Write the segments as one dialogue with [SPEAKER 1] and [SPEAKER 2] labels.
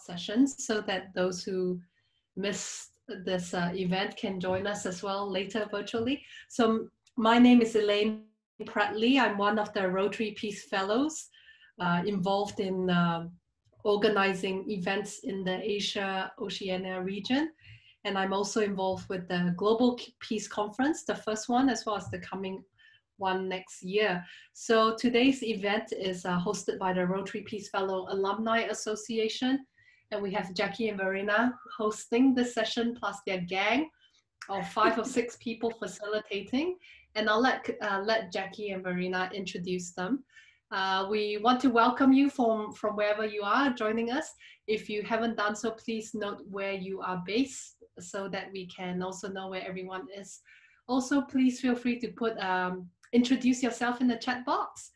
[SPEAKER 1] sessions so that those who missed this uh, event can join us as well later virtually. So my name is Elaine Prattley. I'm one of the Rotary Peace Fellows uh, involved in uh, organizing events in the Asia Oceania region. And I'm also involved with the Global Peace Conference, the first one, as well as the coming one next year. So today's event is uh, hosted by the Rotary Peace Fellow Alumni Association. And we have Jackie and Verena hosting this session, plus their gang of five or six people facilitating. And I'll let, uh, let Jackie and Verena introduce them. Uh, we want to welcome you from, from wherever you are joining us. If you haven't done so, please note where you are based so that we can also know where everyone is. Also, please feel free to put um, introduce yourself in the chat box.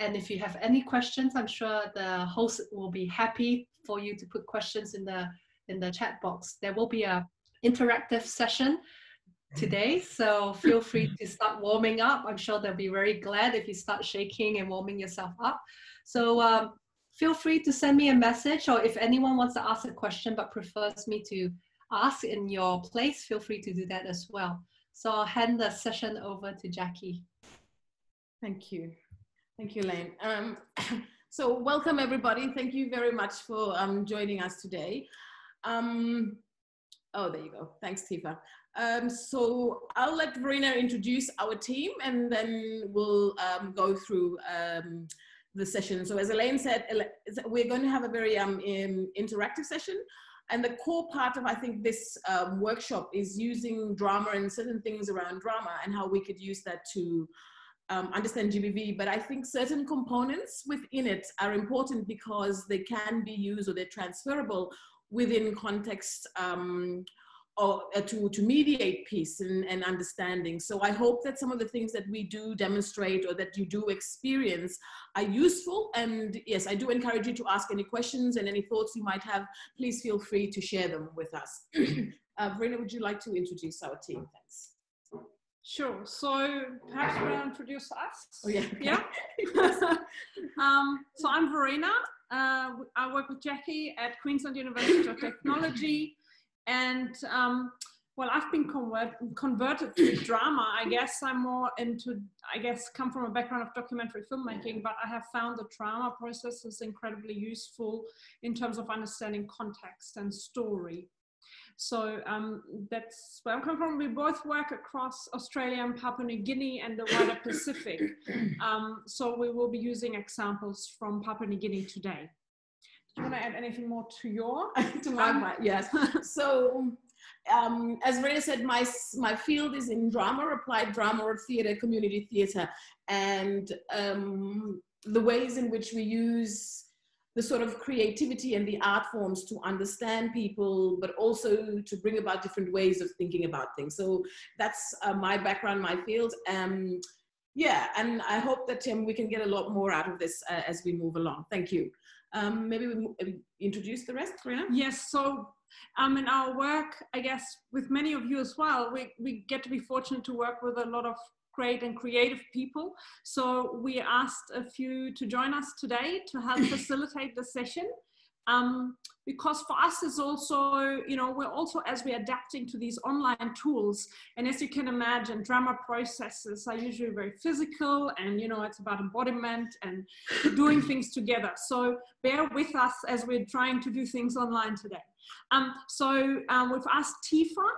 [SPEAKER 1] And if you have any questions, I'm sure the host will be happy for you to put questions in the in the chat box. There will be a interactive session today, so feel free to start warming up. I'm sure they'll be very glad if you start shaking and warming yourself up. So um, feel free to send me a message, or if anyone wants to ask a question but prefers me to ask in your place, feel free to do that as well. So I'll hand the session over to Jackie.
[SPEAKER 2] Thank you. Thank you, Elaine. Um, so welcome everybody. Thank you very much for um, joining us today. Um, oh, there you go. Thanks, Tifa. Um, so I'll let Verena introduce our team and then we'll um, go through um, the session. So as Elaine said, we're going to have a very interactive session. And the core part of, I think, this workshop is using drama and certain things around drama and how we could use that to um, understand GBV, but I think certain components within it are important because they can be used or they're transferable within context um, or uh, to, to mediate peace and, and understanding. So I hope that some of the things that we do demonstrate or that you do experience are useful. And yes, I do encourage you to ask any questions and any thoughts you might have. Please feel free to share them with us. uh, Verena, would you like to introduce our team? Thanks.
[SPEAKER 3] Sure. So perhaps we'll introduce us.
[SPEAKER 2] Oh, yeah.
[SPEAKER 3] Yeah. um, so I'm Verena. Uh, I work with Jackie at Queensland University of Technology. And um, well, I've been convert converted to drama. I guess I'm more into, I guess, come from a background of documentary filmmaking, but I have found the drama process is incredibly useful in terms of understanding context and story. So um, that's where I'm coming from. We both work across Australia and Papua New Guinea and the wider Pacific. Um, so we will be using examples from Papua New Guinea today. Do you want to add anything more to your?
[SPEAKER 2] to my, um, yes. so um, as Rena said, my, my field is in drama, applied drama or theater, community theater. And um, the ways in which we use the sort of creativity and the art forms to understand people, but also to bring about different ways of thinking about things. So that's uh, my background, my field. Um, yeah, and I hope that Tim, we can get a lot more out of this uh, as we move along. Thank you. Um, maybe we uh, introduce the rest, Rina?
[SPEAKER 3] Yes, so um, in our work, I guess with many of you as well, we, we get to be fortunate to work with a lot of great and creative people. So we asked a few to join us today to help facilitate the session. Um, because for us is also, you know, we're also as we're adapting to these online tools, and as you can imagine, drama processes are usually very physical, and you know, it's about embodiment and doing things together. So bear with us as we're trying to do things online today. Um, so um, we've asked Tifa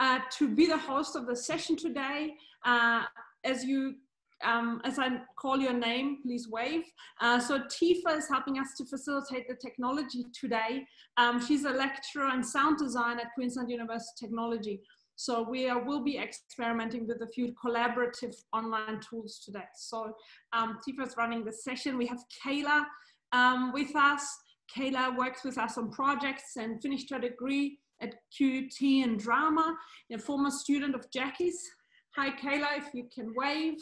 [SPEAKER 3] uh, to be the host of the session today. Uh, as you um, as I call your name, please wave. Uh, so Tifa is helping us to facilitate the technology today. Um, she's a lecturer in sound design at Queensland University Technology. So we are, will be experimenting with a few collaborative online tools today. So um, Tifa is running the session. We have Kayla um, with us. Kayla works with us on projects and finished her degree at QUT in drama, a former student of Jackie's. Hi, Kayla, if you can wave.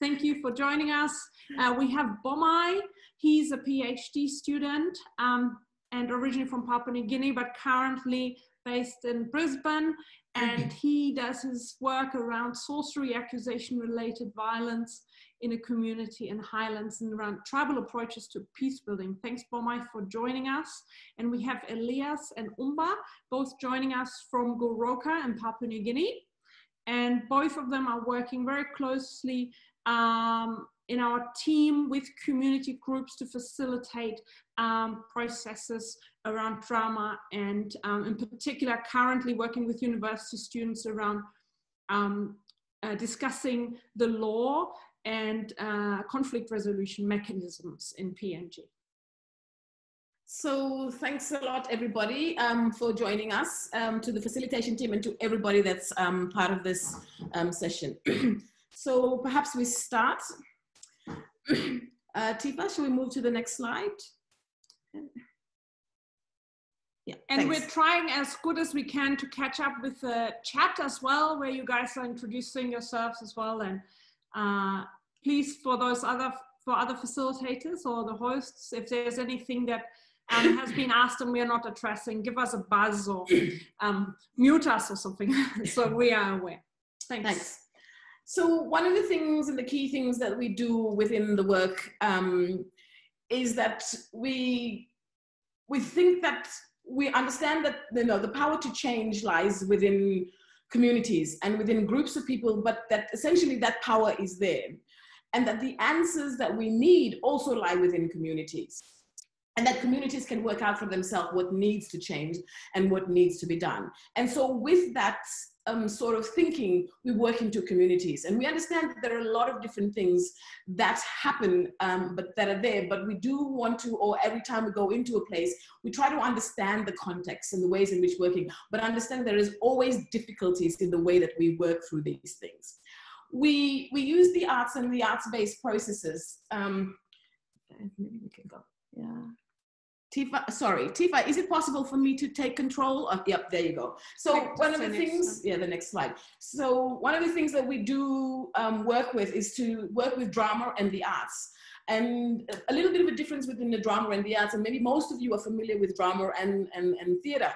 [SPEAKER 3] Thank you for joining us. Uh, we have Bomai. He's a PhD student um, and originally from Papua New Guinea, but currently based in Brisbane. And he does his work around sorcery accusation related violence in a community in Highlands and around tribal approaches to peace building. Thanks, Bomai, for joining us. And we have Elias and Umba, both joining us from Goroka in Papua New Guinea. And both of them are working very closely um, in our team with community groups to facilitate um, processes around trauma and um, in particular currently working with university students around um, uh, discussing the law and uh, conflict resolution mechanisms in PNG.
[SPEAKER 2] So thanks a lot, everybody, um, for joining us, um, to the facilitation team and to everybody that's um, part of this um, session. so perhaps we start. uh, Tifa, shall we move to the next slide?
[SPEAKER 3] Yeah, and thanks. we're trying as good as we can to catch up with the chat as well, where you guys are introducing yourselves as well. And uh, please, for those other for other facilitators or the hosts, if there's anything that um, has been asked and we are not addressing, give us a buzz or um, mute us or something, so we are aware. Thanks.
[SPEAKER 2] Thanks. So one of the things and the key things that we do within the work um, is that we we think that we understand that you know the power to change lies within communities and within groups of people, but that essentially that power is there. And that the answers that we need also lie within communities. And that communities can work out for themselves what needs to change and what needs to be done. And so, with that um, sort of thinking, we work into communities. And we understand that there are a lot of different things that happen, um, but that are there. But we do want to, or every time we go into a place, we try to understand the context and the ways in which working, but understand there is always difficulties in the way that we work through these things. We, we use the arts and the arts-based processes. Um, maybe we can go, yeah. Tifa, sorry, Tifa, is it possible for me to take control of, yep, there you go. So one of the things, yeah, the next slide. So one of the things that we do um, work with is to work with drama and the arts. And a little bit of a difference within the drama and the arts, and maybe most of you are familiar with drama and, and, and theater.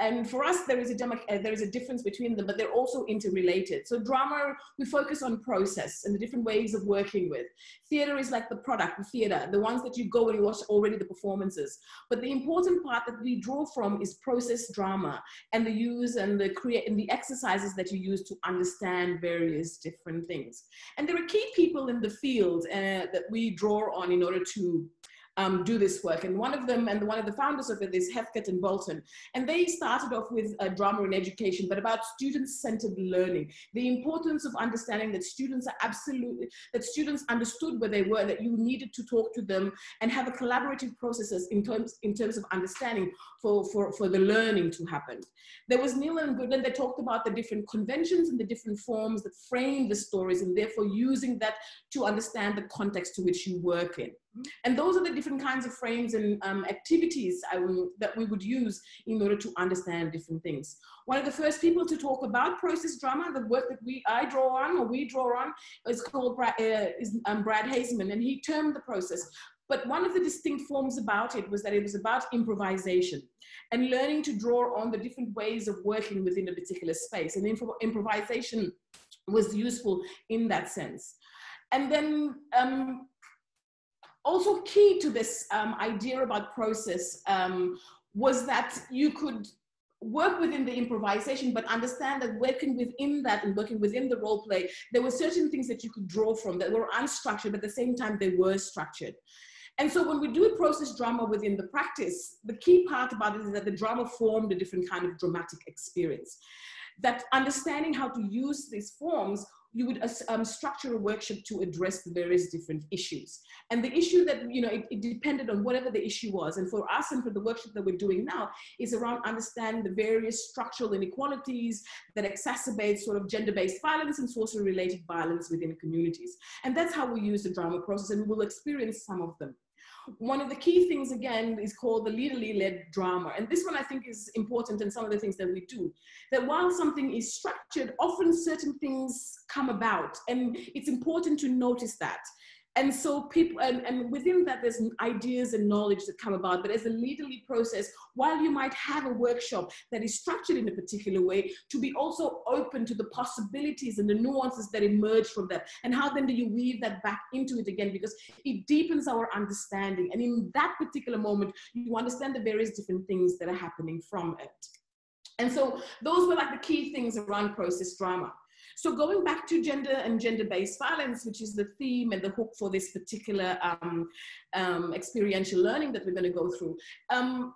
[SPEAKER 2] And for us, there is a uh, there is a difference between them, but they're also interrelated. So drama, we focus on process and the different ways of working with. Theater is like the product, the theater, the ones that you go and you watch already the performances. But the important part that we draw from is process drama and the use and the create and the exercises that you use to understand various different things. And there are key people in the field uh, that we draw on in order to um, do this work. And one of them, and one of the founders of it is Heathcote and Bolton. And they started off with a drama in education, but about student-centered learning. The importance of understanding that students are absolutely, that students understood where they were, that you needed to talk to them and have a collaborative processes in terms, in terms of understanding for, for, for the learning to happen. There was Neil and Goodland that talked about the different conventions and the different forms that frame the stories and therefore using that to understand the context to which you work in. And those are the different kinds of frames and um, activities will, that we would use in order to understand different things. One of the first people to talk about process drama, the work that we I draw on or we draw on, is called Brad, uh, is, um, Brad Haseman, and he termed the process. But one of the distinct forms about it was that it was about improvisation and learning to draw on the different ways of working within a particular space. And improvisation was useful in that sense. And then um, also key to this um, idea about process um, was that you could work within the improvisation, but understand that working within that and working within the role play, there were certain things that you could draw from that were unstructured, but at the same time they were structured. And so when we do process drama within the practice, the key part about it is that the drama formed a different kind of dramatic experience. That understanding how to use these forms you would um, structure a workshop to address the various different issues. And the issue that, you know, it, it, depended on whatever the issue was. And for us and for the workshop that we're doing now is around understanding the various structural inequalities that exacerbate sort of gender-based violence and sorcery-related violence within communities. And that's how we use the drama process and we will experience some of them. One of the key things, again, is called the leaderly led drama. And this one I think is important in some of the things that we do. That while something is structured, often certain things come about. And it's important to notice that. And so people and, and within that there's ideas and knowledge that come about but as a leaderly process while you might have a workshop that is structured in a particular way to be also open to the possibilities and the nuances that emerge from that. And how then do you weave that back into it again? Because it deepens our understanding. And in that particular moment you understand the various different things that are happening from it. And so those were like the key things around process drama so going back to gender and gender-based violence, which is the theme and the hook for this particular um, um, experiential learning that we're going to go through. Um,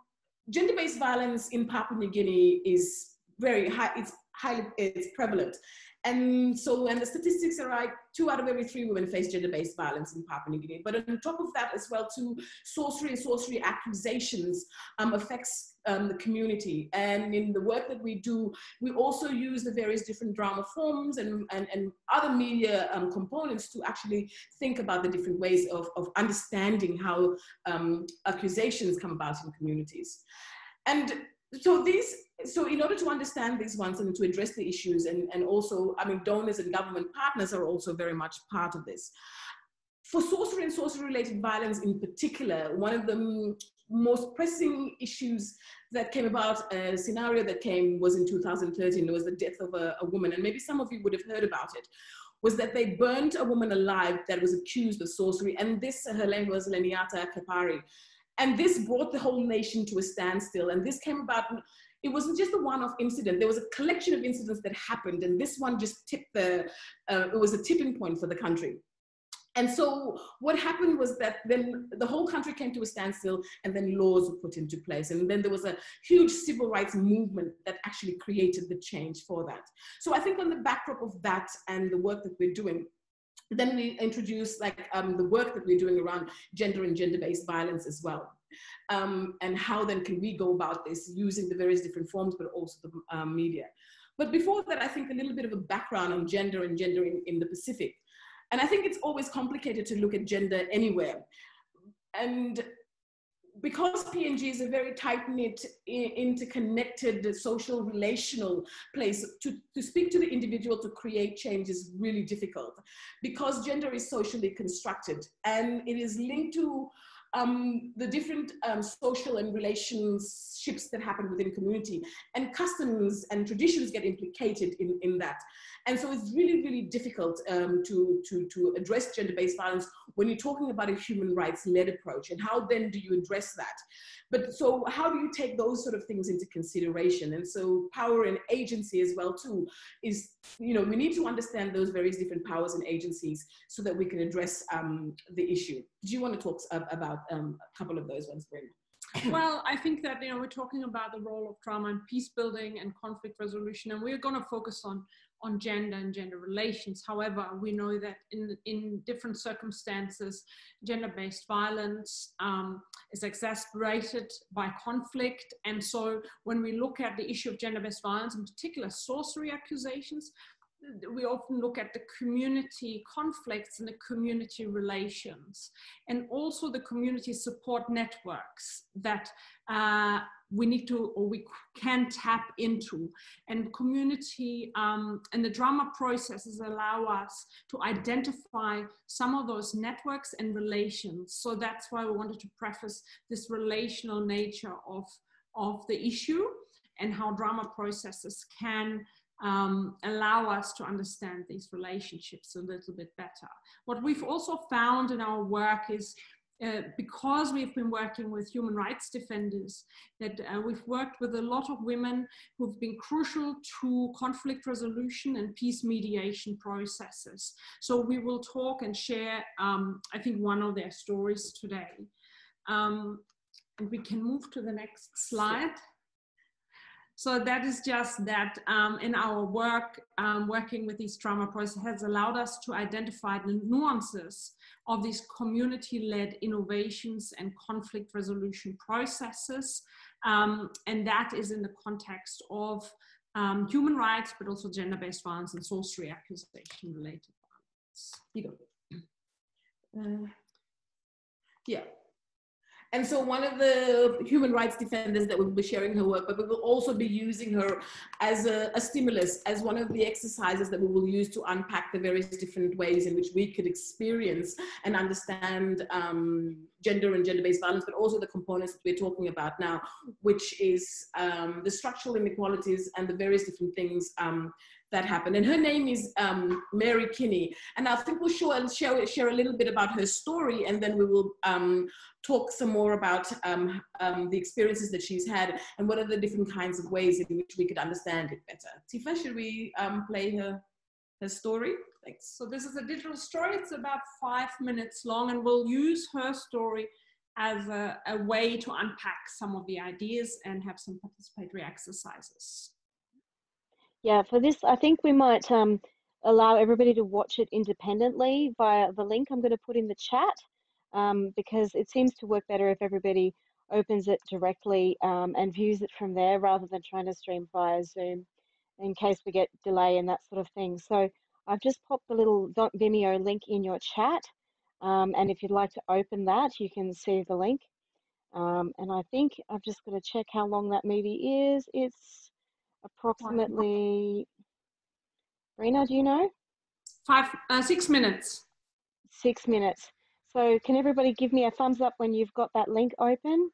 [SPEAKER 2] gender-based violence in Papua New Guinea is very high, it's highly, it's prevalent. And so, and the statistics are right, two out of every three women face gender-based violence in Papua New Guinea. But on top of that as well, too, sorcery and sorcery accusations um, affects um, the community. And in the work that we do, we also use the various different drama forms and, and, and other media um, components to actually think about the different ways of, of understanding how um, accusations come about in communities. And so these so in order to understand these ones and to address the issues and, and also i mean donors and government partners are also very much part of this. For sorcery and sorcery related violence in particular one of the most pressing issues that came about a scenario that came was in 2013 there was the death of a, a woman. And maybe some of you would have heard about it was that they burnt a woman alive that was accused of sorcery. And this her name was Leniata Kepari and this brought the whole nation to a standstill. And this came about, it wasn't just a one-off incident. There was a collection of incidents that happened. And this one just tipped the, uh, it was a tipping point for the country. And so what happened was that then the whole country came to a standstill and then laws were put into place. And then there was a huge civil rights movement that actually created the change for that. So I think on the backdrop of that and the work that we're doing, then we introduce like um, the work that we're doing around gender and gender-based violence as well. Um, and how then can we go about this using the various different forms, but also the um, media. But before that, I think a little bit of a background on gender and gender in, in the Pacific. And I think it's always complicated to look at gender anywhere. And because PNG is a very tight knit, interconnected social relational place, to, to speak to the individual to create change is really difficult because gender is socially constructed and it is linked to um, the different um, social and relationships that happen within community and customs and traditions get implicated in, in that. And so it's really, really difficult um, to, to, to address gender-based violence when you're talking about a human rights-led approach. And how then do you address that? But so how do you take those sort of things into consideration? And so power and agency as well too is, you know, we need to understand those various different powers and agencies so that we can address um, the issue. Do you want to talk about um, a couple of those ones, Verena?
[SPEAKER 3] well, I think that you know we're talking about the role of drama and peace building and conflict resolution, and we're going to focus on on gender and gender relations. However, we know that in, in different circumstances, gender-based violence um, is exacerbated by conflict. And so when we look at the issue of gender-based violence, in particular sorcery accusations, we often look at the community conflicts and the community relations and also the community support networks that uh, we need to or we can tap into and community um, and the drama processes allow us to identify some of those networks and relations so that's why we wanted to preface this relational nature of of the issue and how drama processes can um, allow us to understand these relationships a little bit better. What we've also found in our work is uh, because we've been working with human rights defenders, that uh, we've worked with a lot of women who've been crucial to conflict resolution and peace mediation processes. So we will talk and share, um, I think, one of their stories today. Um, and we can move to the next slide. So that is just that um, in our work, um, working with these drama processes has allowed us to identify the nuances of these community-led innovations and conflict resolution processes. Um, and that is in the context of um, human rights, but also gender-based violence and sorcery accusation-related violence.
[SPEAKER 2] Uh, yeah. And so one of the human rights defenders that will be sharing her work, but we will also be using her as a, a, stimulus, as one of the exercises that we will use to unpack the various different ways in which we could experience and understand um, gender and gender-based violence, but also the components that we're talking about now, which is um, the structural inequalities and the various different things um, that happened. And her name is um, Mary Kini. And I think we'll show, share, share a little bit about her story and then we will um, talk some more about um, um, the experiences that she's had and what are the different kinds of ways in which we could understand it better. Tifa, should we um, play her, her story?
[SPEAKER 3] Thanks. So this is a digital story. It's about five minutes long and we'll use her story as a, a way to unpack some of the ideas and have some participatory exercises.
[SPEAKER 4] Yeah, for this, I think we might um, allow everybody to watch it independently via the link I'm going to put in the chat um, because it seems to work better if everybody opens it directly um, and views it from there rather than trying to stream via Zoom in case we get delay and that sort of thing. So I've just popped the little Vimeo link in your chat. Um, and if you'd like to open that, you can see the link. Um, and I think I've just got to check how long that movie is. It's approximately, Rena, do you know?
[SPEAKER 3] Five, uh, six minutes.
[SPEAKER 4] Six minutes. So can everybody give me a thumbs up when you've got that link open?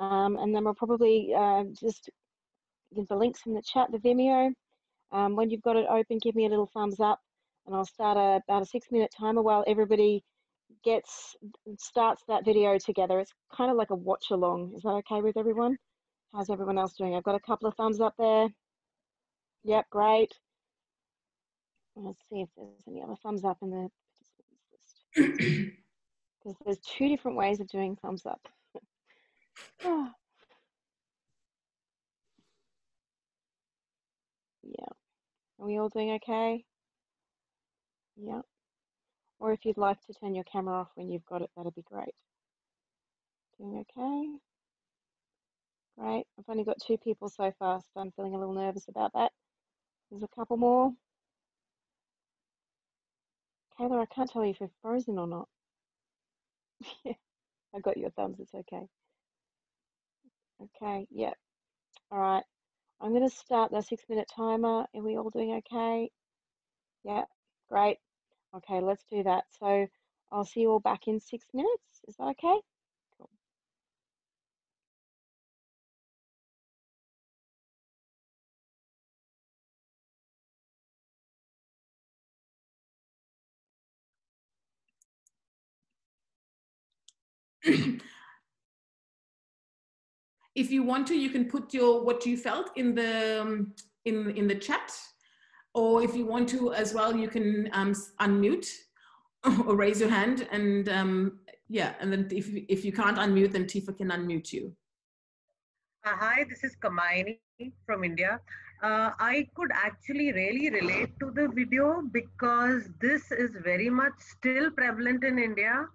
[SPEAKER 4] Um, and then we'll probably uh, just give the links in the chat, the Vimeo. Um, when you've got it open, give me a little thumbs up and I'll start a, about a six minute timer while everybody gets starts that video together. It's kind of like a watch along. Is that okay with everyone? How's everyone else doing? I've got a couple of thumbs up there. Yep, great. Let's see if there's any other thumbs up in the participants list. Because there's two different ways of doing thumbs up. oh. Yeah. Are we all doing okay? Yeah. Or if you'd like to turn your camera off when you've got it, that'd be great. Doing okay? Great. I've only got two people so far, so I'm feeling a little nervous about that. There's a couple more. Kayla, I can't tell you if you're frozen or not. yeah, I got your thumbs, it's okay. Okay, yeah. All right. I'm going to start the six minute timer. Are we all doing okay? Yeah, great. Okay, let's do that. So I'll see you all back in six minutes. Is that okay?
[SPEAKER 2] if you want to, you can put your what you felt in the um, in in the chat, or if you want to as well, you can um, unmute or raise your hand, and um, yeah, and then if if you can't unmute, then Tifa can unmute you.
[SPEAKER 5] Uh, hi, this is Kamaini from India. Uh, I could actually really relate to the video because this is very much still prevalent in India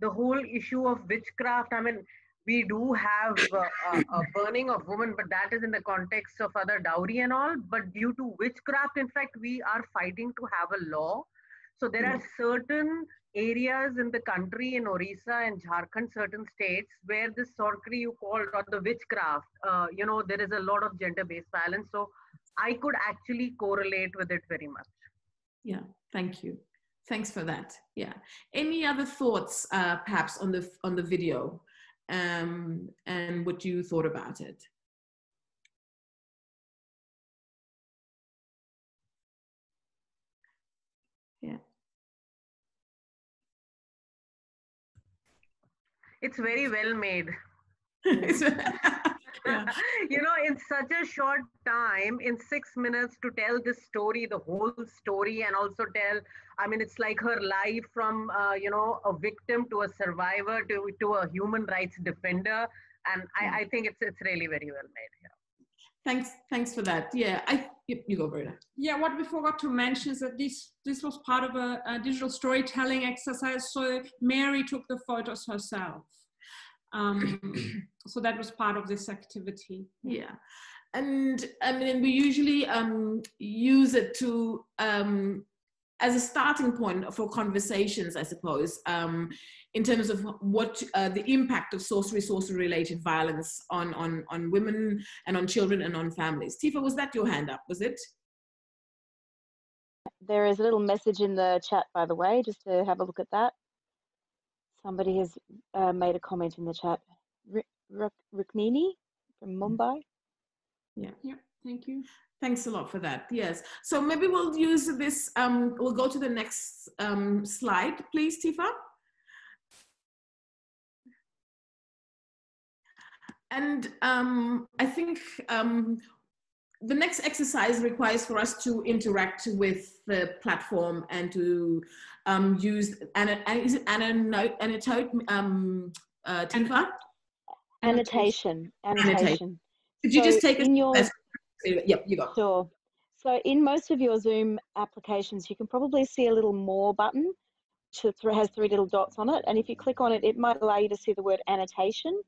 [SPEAKER 5] the whole issue of witchcraft i mean we do have uh, a, burning of women but that is in the context of other dowry and all but due to witchcraft in fact we are fighting to have a law so there are certain areas in the country in Orissa and Jharkhand, certain states where this sorcery you called or the witchcraft, uh, you know, there is a lot of gender-based violence. So I could actually correlate with it very much.
[SPEAKER 2] Yeah, thank you. Thanks for that. Yeah. Any other thoughts, uh, perhaps, on the on the video, um, and what you thought about it? Yeah.
[SPEAKER 5] It's very well made. you know, in such a short time, in six minutes, to tell this story, the whole story, and also tell, I mean, it's like her life from, uh, you know, a victim to a survivor to, to a human rights defender. And I, I think it's, it's really very well made. Yeah.
[SPEAKER 2] Thanks, thanks for that. Yeah, I you, you go, Berta.
[SPEAKER 3] Yeah, what we forgot to mention is that this this was part of a, a digital storytelling exercise. So Mary took the photos herself. Um, so that was part of this activity.
[SPEAKER 2] Yeah. And I mean, we usually um, use it to um, as a starting point for conversations, I suppose, um, in terms of what uh, the impact of sorcery, sorcery related violence on, on, on women and on children and on families. Tifa, was that your hand up? Was it?
[SPEAKER 4] There is a little message in the chat, by the way, just to have a look at that. Somebody has uh, made a comment in the chat. Rukmini from Mumbai.
[SPEAKER 2] Yeah.
[SPEAKER 3] Yeah, thank you.
[SPEAKER 2] Thanks a lot for that. Yes. So maybe we'll use this. Um, we'll go to the next um, slide, please, Tifa. And um, I think um, the next exercise requires for us to interact with the platform and to um, use, an, is it annotate, annotate um, uh, Tifa?
[SPEAKER 4] Annotation. Annotation.
[SPEAKER 2] Could you
[SPEAKER 4] so
[SPEAKER 2] just take
[SPEAKER 4] in your,
[SPEAKER 2] Yep, you go.
[SPEAKER 4] Sure. So in most of your Zoom applications, you can probably see a little more button which has three little dots on it. And if you click on it, it might allow you to see the word annotation.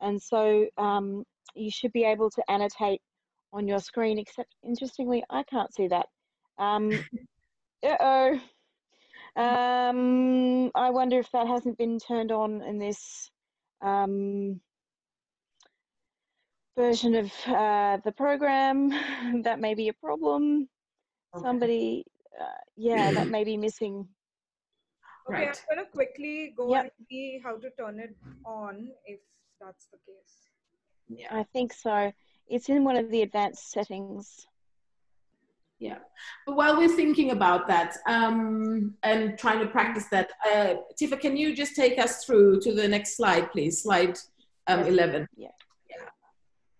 [SPEAKER 4] And so um, you should be able to annotate on your screen, except interestingly, I can't see that. Um, uh-oh. Um, I wonder if that hasn't been turned on in this um, version of uh, the program. that may be a problem. Okay. Somebody, uh, yeah, that may be missing.
[SPEAKER 6] Okay, right. I'm gonna quickly go yep. and see how to turn it on if that's the case.
[SPEAKER 4] Yeah, I think so. It's in one of the advanced settings.
[SPEAKER 2] Yeah. But while we're thinking about that um, and trying to practice that, uh, Tifa, can you just take us through to the next slide, please? Slide um, yes. 11.
[SPEAKER 4] Yeah.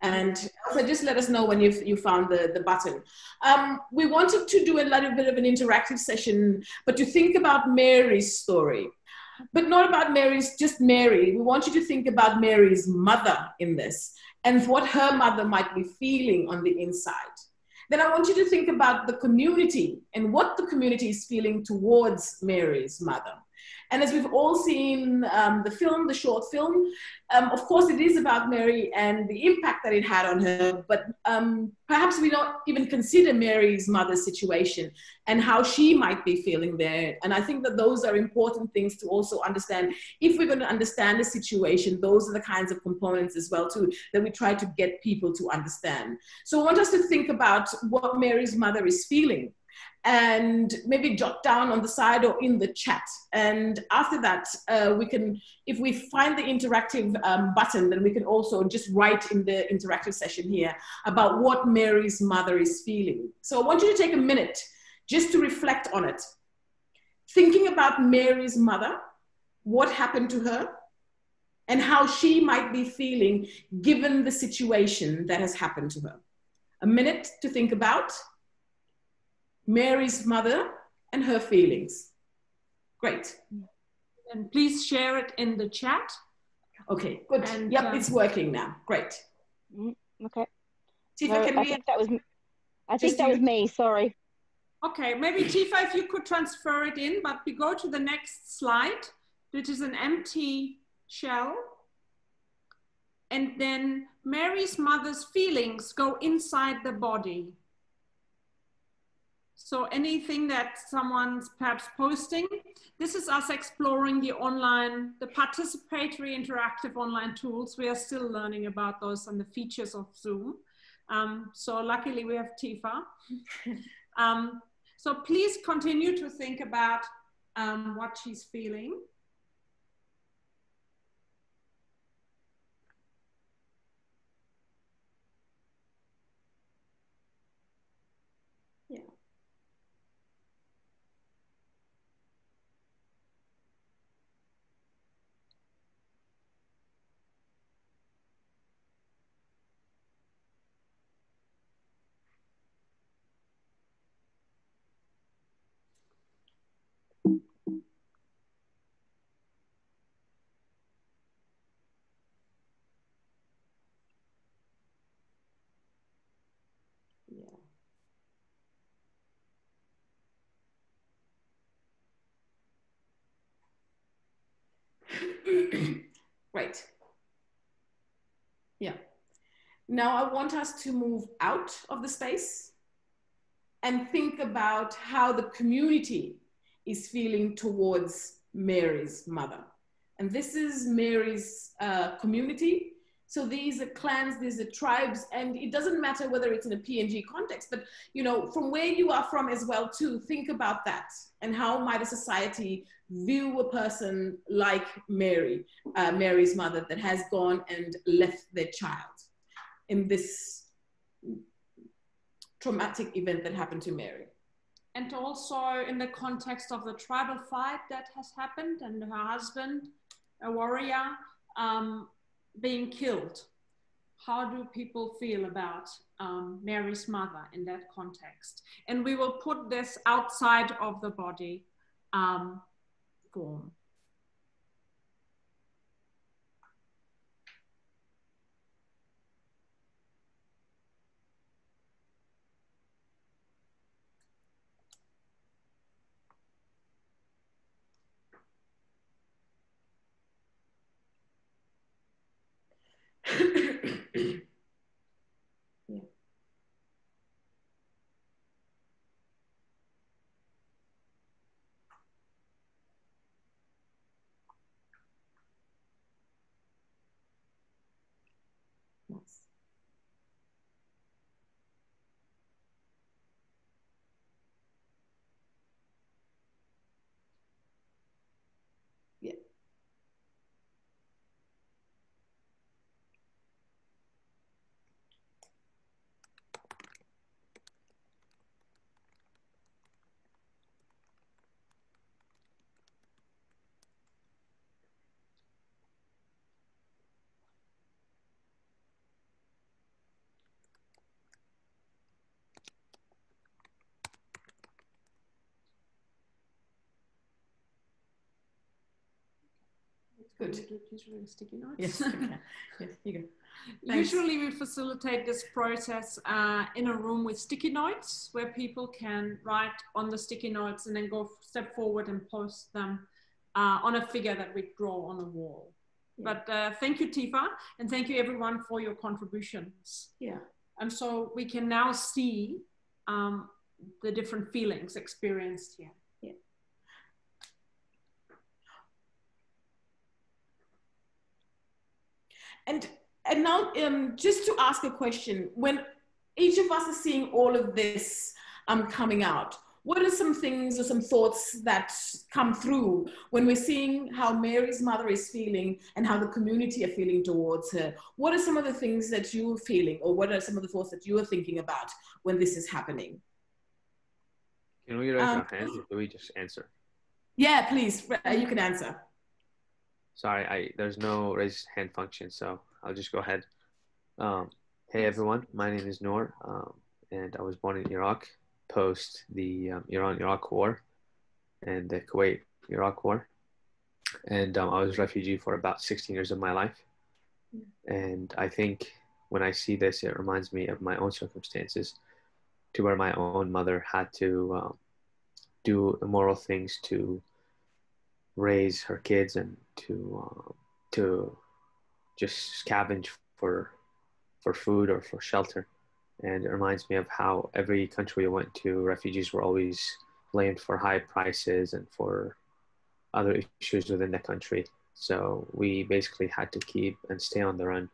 [SPEAKER 2] And also just let us know when you've you found the, the button. Um, we wanted to do a little bit of an interactive session, but to think about Mary's story, but not about Mary's, just Mary. We want you to think about Mary's mother in this and what her mother might be feeling on the inside. Then I want you to think about the community and what the community is feeling towards Mary's mother. And as we've all seen um, the film, the short film, um, of course it is about Mary and the impact that it had on her, but um, perhaps we don't even consider Mary's mother's situation and how she might be feeling there. And I think that those are important things to also understand. If we're going to understand the situation, those are the kinds of components as well too that we try to get people to understand. So I want us to think about what Mary's mother is feeling and maybe jot down on the side or in the chat. And after that, uh, we can, if we find the interactive um, button, then we can also just write in the interactive session here about what Mary's mother is feeling. So I want you to take a minute just to reflect on it. Thinking about Mary's mother, what happened to her, and how she might be feeling given the situation that has happened to her. A minute to think about. Mary's mother and her feelings. Great.
[SPEAKER 3] And please share it in the chat.
[SPEAKER 2] Okay, good. And, yep, uh, it's working now. Great.
[SPEAKER 4] Mm-hmm, okay.
[SPEAKER 2] Tifa, no, can
[SPEAKER 4] I
[SPEAKER 2] we?
[SPEAKER 4] Think that was, I think that was me. Sorry.
[SPEAKER 3] Okay, maybe Tifa, if you could transfer it in, but we go to the next slide, which is an empty shell. And then Mary's mother's feelings go inside the body. So anything that someone's perhaps posting, this is us exploring the online, the participatory interactive online tools. We are still learning about those and the features of Zoom. Um, so luckily we have Tifa. um, so please continue to think about um, what she's feeling.
[SPEAKER 2] Right. Yeah. Now I want us to move out of the space and think about how the community is feeling towards Mary's mother. And this is Mary's uh, community. So these are clans, these are tribes, and it doesn't matter whether it's in a PNG context, but you know, from where you are from as well too, think about that and how might a society view a person like Mary, uh, Mary's mother that has gone and left their child in this traumatic event that happened to Mary.
[SPEAKER 3] And also in the context of the tribal fight that has happened and her husband, a warrior, um, being killed. How do people feel about um, Mary's mother in that context? And we will put this outside of the body um, form.
[SPEAKER 2] Good.
[SPEAKER 3] Usually sticky notes.
[SPEAKER 2] Yes, okay. yes, you go. Thanks.
[SPEAKER 3] Usually we facilitate this process uh, in a room with sticky notes where people can write on the sticky notes and then go step forward and post them uh, on a figure that we draw on a wall.
[SPEAKER 2] Yeah.
[SPEAKER 3] But uh, thank you, Tifa, and thank you everyone for your contributions.
[SPEAKER 2] Yeah.
[SPEAKER 3] And so we can now see um, the different feelings experienced here.
[SPEAKER 2] And and now um, just to ask a question, when each of us is seeing all of this um, coming out, what are some things or some thoughts that come through when we're seeing how Mary's mother is feeling and how the community are feeling towards her? What are some of the things that you're feeling or what are some of the thoughts that you are thinking about when this is happening?
[SPEAKER 7] Can we raise
[SPEAKER 2] Um,
[SPEAKER 7] our hands or do we just answer?
[SPEAKER 2] Yeah, please, uh, you can answer.
[SPEAKER 7] Sorry, I there's no raise hand function, so I'll just go ahead. Um, hey everyone, my name is Noor, um, and I was born in Iraq post the um, Iran-Iraq War and the Kuwait-Iraq War, and um, I was a refugee for about 16 years of my life. And I think when I see this, it reminds me of my own circumstances, to where my own mother had to um, do immoral things to raise her kids and to um, to just scavenge for for food or for shelter. And it reminds me of how every country we went to refugees were always blamed for high prices and for other issues within the country. So we basically had to keep and stay on the run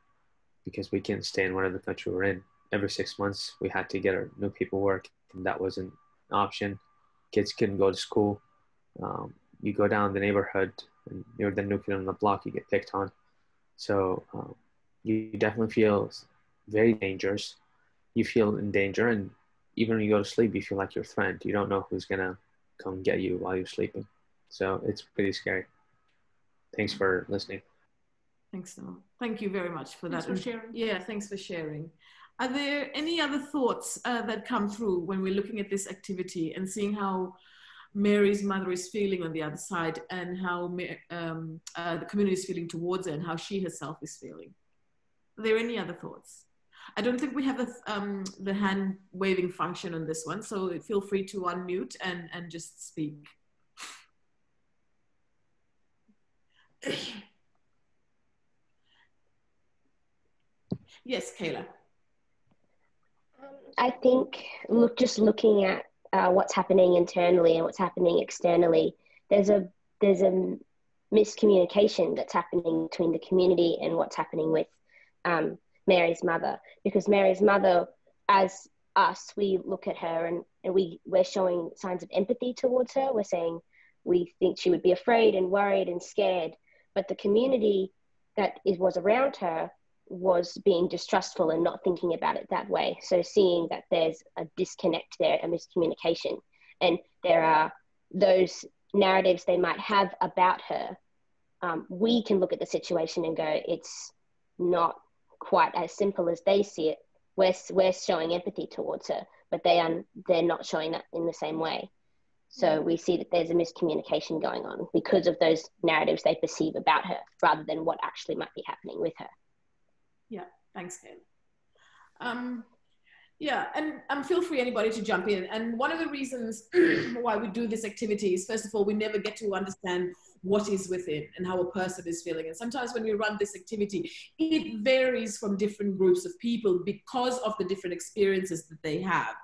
[SPEAKER 7] because we couldn't stay in whatever country we're in. Every six months we had to get our new paperwork and that wasn't an option. Kids couldn't go to school. Um, you go down the neighborhood and you're the new kid on the block, you get picked on. So um, you definitely feel very dangerous. You feel in danger, and even when you go to sleep, you feel like you're threatened. You don't know who's gonna come get you while you're sleeping. So it's pretty scary. Thanks for listening.
[SPEAKER 2] Thanks, Noor. Thank you very much for
[SPEAKER 3] Thanks
[SPEAKER 2] that.
[SPEAKER 3] for sharing.
[SPEAKER 2] Yeah, thanks for sharing. Are there any other thoughts uh, that come through when we're looking at this activity and seeing how Mary's mother is feeling on the other side and how um, uh, the community is feeling towards her and how she herself is feeling? Are there any other thoughts? I don't think we have the, um, the hand waving function on this one, so feel free to unmute and, and just speak. yes, Kayla.
[SPEAKER 8] Um, I think look just looking at uh, what's happening internally and what's happening externally, there's a there's a miscommunication that's happening between the community and what's happening with um, Mary's mother. Because Mary's mother, as us, we look at her and, and we we're showing signs of empathy towards her. We're saying we think she would be afraid and worried and scared, but the community that is, was around her was being distrustful and not thinking about it that way. So seeing that there's a disconnect there, a miscommunication, and there are those narratives they might have about her, um, we can look at the situation and go, it's not quite as simple as they see it. We're, we're showing empathy towards her, but they are, they're not showing that in the same way. So we see that there's a miscommunication going on because of those narratives they perceive about her rather than what actually might be happening with her.
[SPEAKER 2] Yeah, thanks, Gail. Um, yeah, and um, feel free anybody to jump in. And one of the reasons why we do this activity is, first of all, we never get to understand what is within and how a person is feeling. And sometimes when we run this activity, it varies from different groups of people because of the different experiences that they have.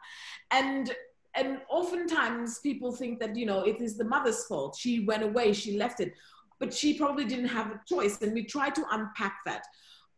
[SPEAKER 2] And and oftentimes people think that you know it is the mother's fault. She went away, she left it, but she probably didn't have a choice. And we try to unpack that.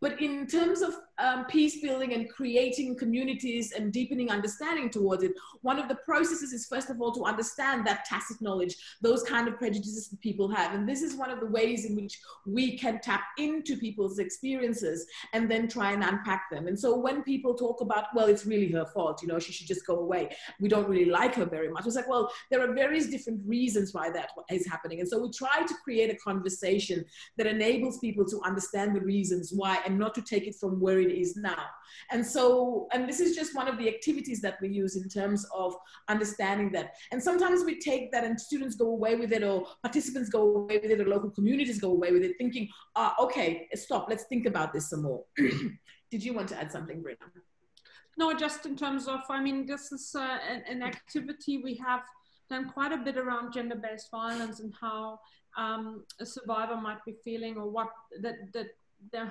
[SPEAKER 2] But in terms of um, peace building and creating communities and deepening understanding towards it, one of the processes is first of all to understand that tacit knowledge, those kind of prejudices that people have. And this is one of the ways in which we can tap into people's experiences and then try and unpack them. And so when people talk about, well, it's really her fault, you know, she should just go away. We don't really like her very much. It's like, well, there are various different reasons why that is happening. And so we try to create a conversation that enables people to understand the reasons why and not to take it from where it is now. And so, and this is just one of the activities that we use in terms of understanding that. And sometimes we take that and students go away with it or participants go away with it or local communities go away with it thinking, ah, okay, stop, let's think about this some more. Did you want to add something, Verena?
[SPEAKER 3] No, just in terms of, I mean, this is uh, an, an activity we have done quite a bit around gender-based violence and how um, a survivor might be feeling or what that, that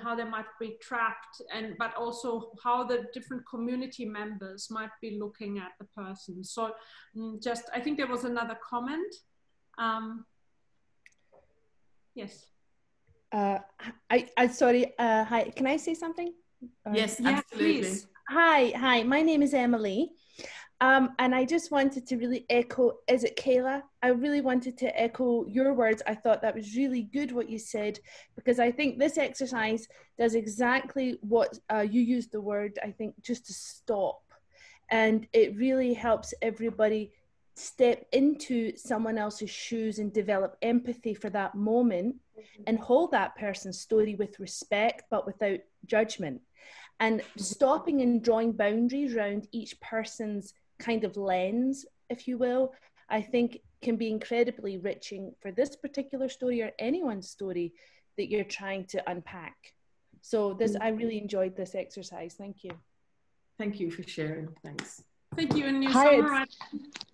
[SPEAKER 3] how they might be trapped and but also how the different community members might be looking at the person. So mm, just i think there was another comment. Um, yes.
[SPEAKER 9] Uh, I, I sorry uh, hi can i say something?
[SPEAKER 2] Uh, yes yeah, absolutely. please.
[SPEAKER 9] hi hi my name is emily um, and I just wanted to really echo, is it Kayla? I really wanted to echo your words. I thought that was really good what you said, because I think this exercise does exactly what uh, you used the word, I think, just to stop. And it really helps everybody step into someone else's shoes and develop empathy for that moment mm-hmm. and hold that person's story with respect, but without judgment. And stopping and drawing boundaries around each person's kind of lens, if you will, I think can be incredibly enriching for this particular story or anyone's story that you're trying to unpack. So this, I really enjoyed this exercise. Thank you.
[SPEAKER 2] Thank you for sharing. Thanks.
[SPEAKER 3] Thank you. And you Hi, summarized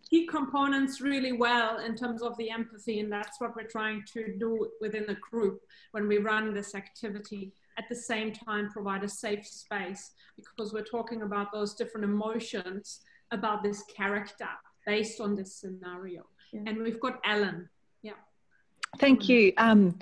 [SPEAKER 3] key components really well in terms of the empathy. And that's what we're trying to do within the group when we run this activity. At the same time, provide a safe space because we're talking about those different emotions about this character based on this scenario. Yeah. And we've got Alan. Yeah.
[SPEAKER 10] Thank you. Um,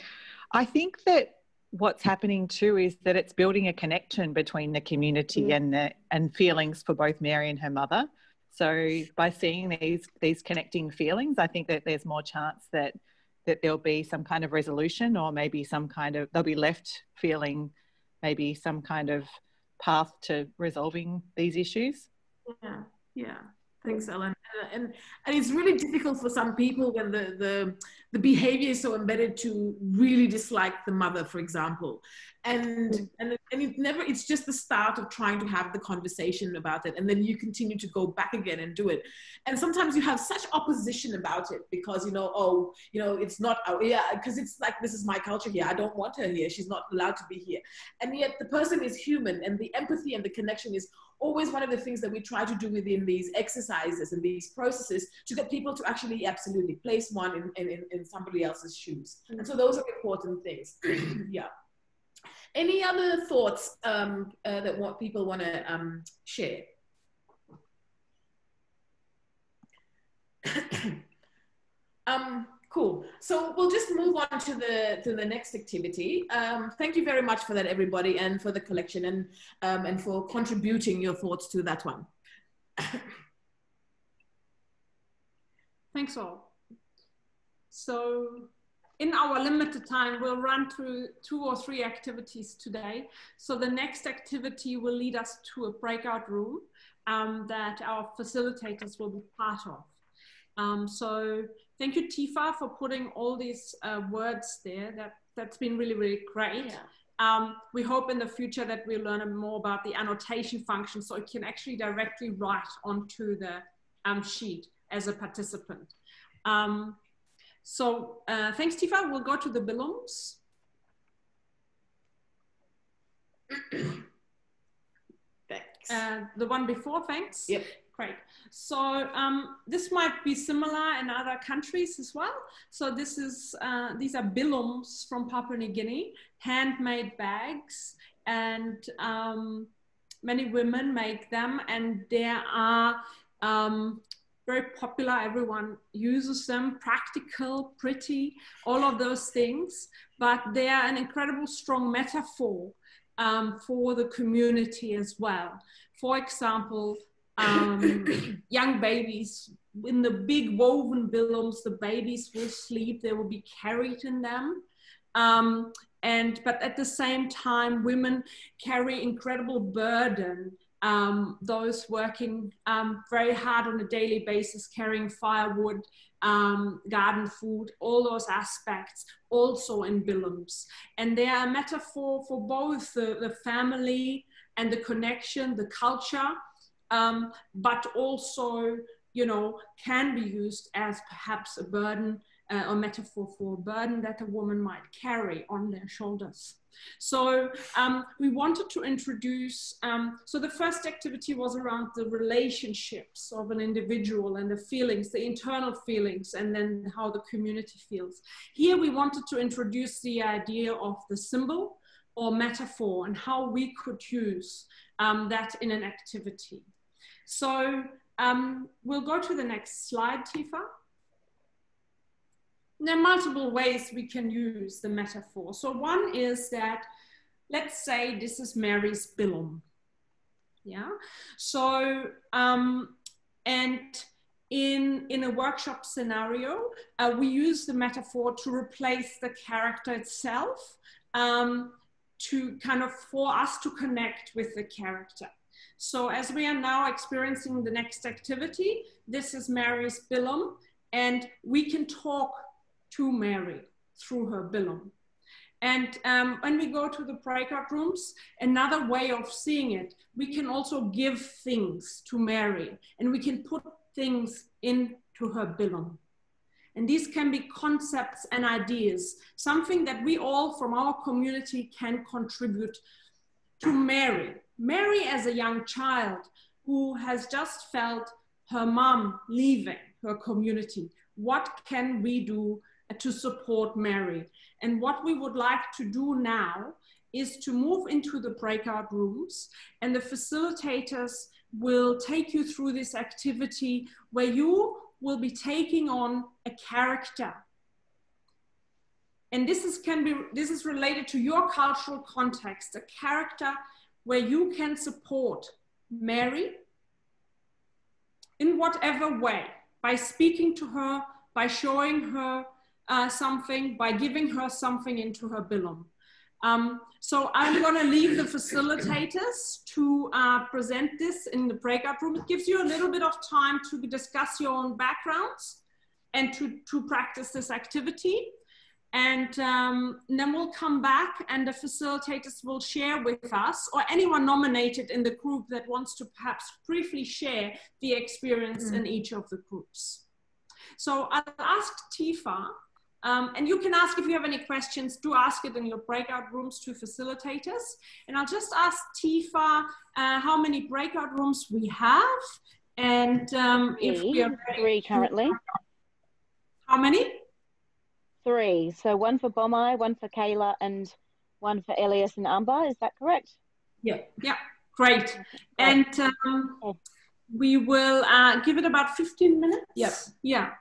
[SPEAKER 10] I think that what's happening too is that it's building a connection between the community mm. and the, and feelings for both Mary and her mother. So by seeing these these connecting feelings, I think that there's more chance that that there'll be some kind of resolution or maybe some kind of they'll be left feeling maybe some kind of path to resolving these issues.
[SPEAKER 2] Yeah. Yeah, thanks, Ellen. And, and it's really difficult for some people when the, the, the behavior is so embedded to really dislike the mother, for example. And, mm. and, and it never, it's just the start of trying to have the conversation about it. And then you continue to go back again and do it. And sometimes you have such opposition about it because, you know, oh, you know, it's not, oh, yeah, because it's like, this is my culture here. I don't want her here. She's not allowed to be here. And yet the person is human and the empathy and the connection is always one of the things that we try to do within these exercises and these processes to get people to actually absolutely place one in, in, in somebody else's shoes. And so those are important things. yeah. Any other thoughts um, uh, that what people want to um, share? um, cool. So we'll just move on to the to the next activity. Um, thank you very much for that, everybody, and for the collection and um, and for contributing your thoughts to that one.
[SPEAKER 3] Thanks all. So in our limited time, we'll run through two or three activities today. So the next activity will lead us to a breakout room um, that our facilitators will be part of. Um, so thank you, Tifa, for putting all these uh, words there. That, that's been really, really great. Yeah. Um, we hope in the future that we'll learn more about the annotation function so it can actually directly write onto the um, sheet as a participant. Um, so uh, thanks, Tifa. We'll go to the Bilums. thanks. Uh, the one before, thanks.
[SPEAKER 2] Yep.
[SPEAKER 3] Great. So um, this might be similar in other countries as well. So this is uh, these are bilums from Papua New Guinea, handmade bags, and um, many women make them, and there are um, very popular. Everyone uses them, practical, pretty, all of those things. But they are an incredible strong metaphor um, for the community as well. For example, um, young babies in the big woven bilums, the babies will sleep, they will be carried in them. Um, and but at the same time, women carry incredible burden. Um, those working um, very hard on a daily basis, carrying firewood, um, garden food, all those aspects also in bilums. And they are a metaphor for both the, the family and the connection, the culture, um, but also, you know, can be used as perhaps a burden uh, or metaphor for a burden that a woman might carry on their shoulders. So um, we wanted to introduce, um, so the first activity was around the relationships of an individual and the feelings, the internal feelings, and then how the community feels. Here we wanted to introduce the idea of the symbol or metaphor and how we could use um, that in an activity. So um, we'll go to the next slide, Tifa. There are multiple ways we can use the metaphor. So one is that, let's say this is Mary's bilum. Yeah. So, um, and in, in a workshop scenario, uh, we use the metaphor to replace the character itself um, to kind of for us to connect with the character. So as we are now experiencing the next activity, this is Mary's bilum, and we can talk to Mary through her bilum. And um, when we go to the breakout rooms, another way of seeing it, we can also give things to Mary and we can put things into her billum. And these can be concepts and ideas, something that we all from our community can contribute to Mary. Mary, as a young child who has just felt her mom leaving her community, what can we do uh, to support Mary? And what we would like to do now is to move into the breakout rooms, and the facilitators will take you through this activity where you will be taking on a character and this is can be this is related to your cultural context a character where you can support mary in whatever way by speaking to her by showing her uh, something by giving her something into her bilum um, so I'm going to leave the facilitators to uh, present this in the breakout room. It gives you a little bit of time to discuss your own backgrounds and to, to practice this activity. And, um, then we'll come back and the facilitators will share with us or anyone nominated in the group that wants to perhaps briefly share the experience mm. in each of the groups. So I'll ask Tifa, um, and you can ask if you have any questions, do ask it in your breakout rooms to facilitators. And I'll just ask Tifa uh, how many breakout rooms we have and um,
[SPEAKER 4] if we are three currently.
[SPEAKER 3] How many?
[SPEAKER 4] Three. So one for Bomai, one for Kayla, and one for Elias and Amber. Is that correct?
[SPEAKER 3] Yeah, yeah, great. And um, we will uh, give it about 15 minutes.
[SPEAKER 2] Yes.
[SPEAKER 3] Yeah.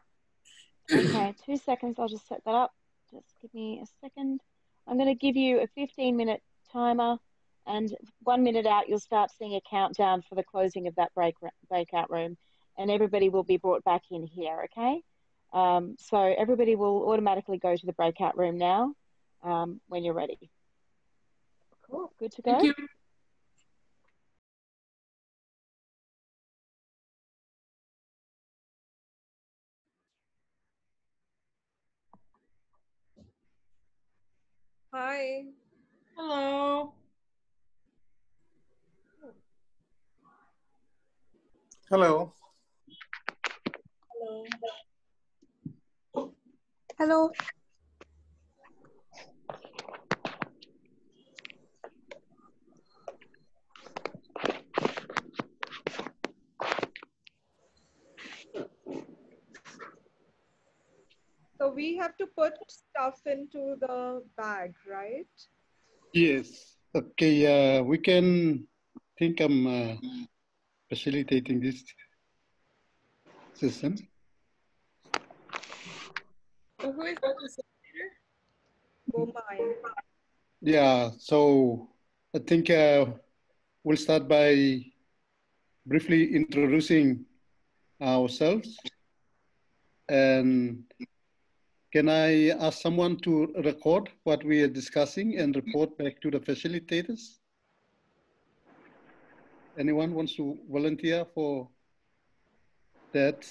[SPEAKER 4] Okay, two seconds. I'll just set that up. Just give me a second. I'm going to give you a 15 minute timer, and one minute out, you'll start seeing a countdown for the closing of that break, breakout room, and everybody will be brought back in here, okay? Um, so everybody will automatically go to the breakout room now um, when you're ready. Cool, good to go?
[SPEAKER 3] Thank you.
[SPEAKER 6] Hi.
[SPEAKER 3] Hello.
[SPEAKER 11] Hello.
[SPEAKER 6] Hello. Hello. So we have to put stuff into the bag, right?
[SPEAKER 11] Yes. Okay. Uh, we can think I'm uh, facilitating this system.
[SPEAKER 6] Who is the facilitator?
[SPEAKER 11] Yeah. So I think uh, we'll start by briefly introducing ourselves. And can I ask someone to record what we are discussing and report back to the facilitators? Anyone wants to volunteer for that?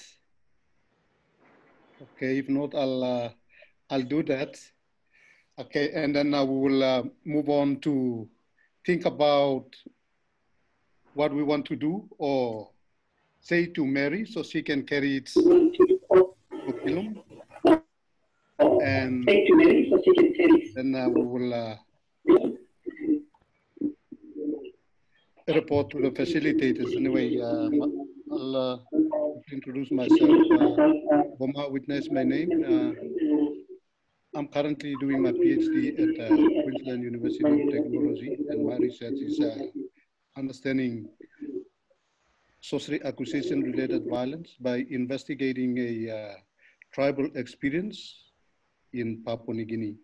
[SPEAKER 11] Okay, if not, I'll uh, I'll do that. Okay, and then I will uh, move on to think about what we want to do or say to Mary so she can carry it to film. And then uh, we will uh, report to the facilitators. Anyway, uh, I'll uh, introduce myself. Uh, Bomai Witne, my name. Uh, I'm currently doing my PhD at uh, Queensland University of Technology, and my research is uh, understanding sorcery accusation related violence by investigating a uh, tribal experience in Papua New Guinea.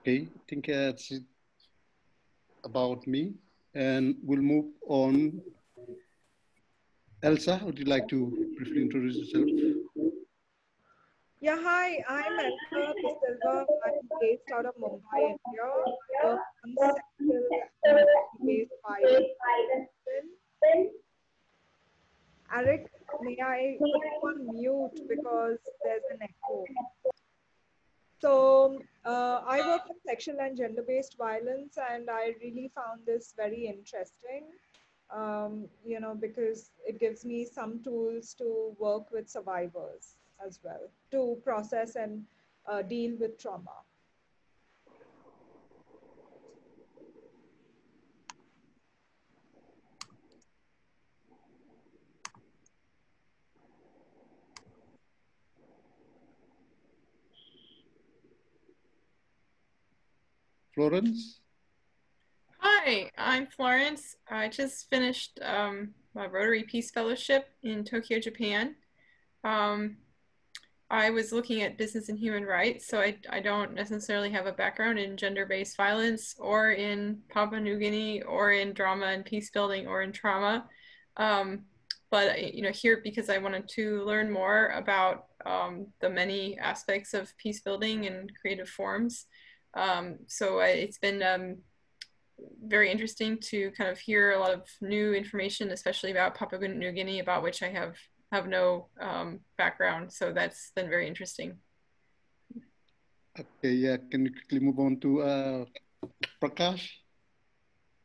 [SPEAKER 11] Okay, I think that's it about me, and we'll move on. Elsa, would you like to briefly introduce yourself?
[SPEAKER 6] Yeah, hi, I'm Elsa Silva. I'm based out of Mumbai, India. I work on sexual based violence. Eric, may I put you on mute because there's an echo. So uh, I work in sexual and gender-based violence, and I really found this very interesting. Um, you know, because it gives me some tools to work with survivors as well to process and uh, deal with trauma.
[SPEAKER 11] Florence?
[SPEAKER 12] Hi, I'm Florence. I just finished um, my Rotary Peace Fellowship in Tokyo, Japan. Um, I was looking at business and human rights, so I, I don't necessarily have a background in gender-based violence or in Papua New Guinea or in drama and peace building or in trauma. Um, but you know, here because I wanted to learn more about um, the many aspects of peace building and creative forms. Um, so I, it's been um, very interesting to kind of hear a lot of new information, especially about Papua New Guinea, about which I have have no um, background. So that's been very interesting.
[SPEAKER 11] Okay, yeah, can you quickly move on to uh, Prakash?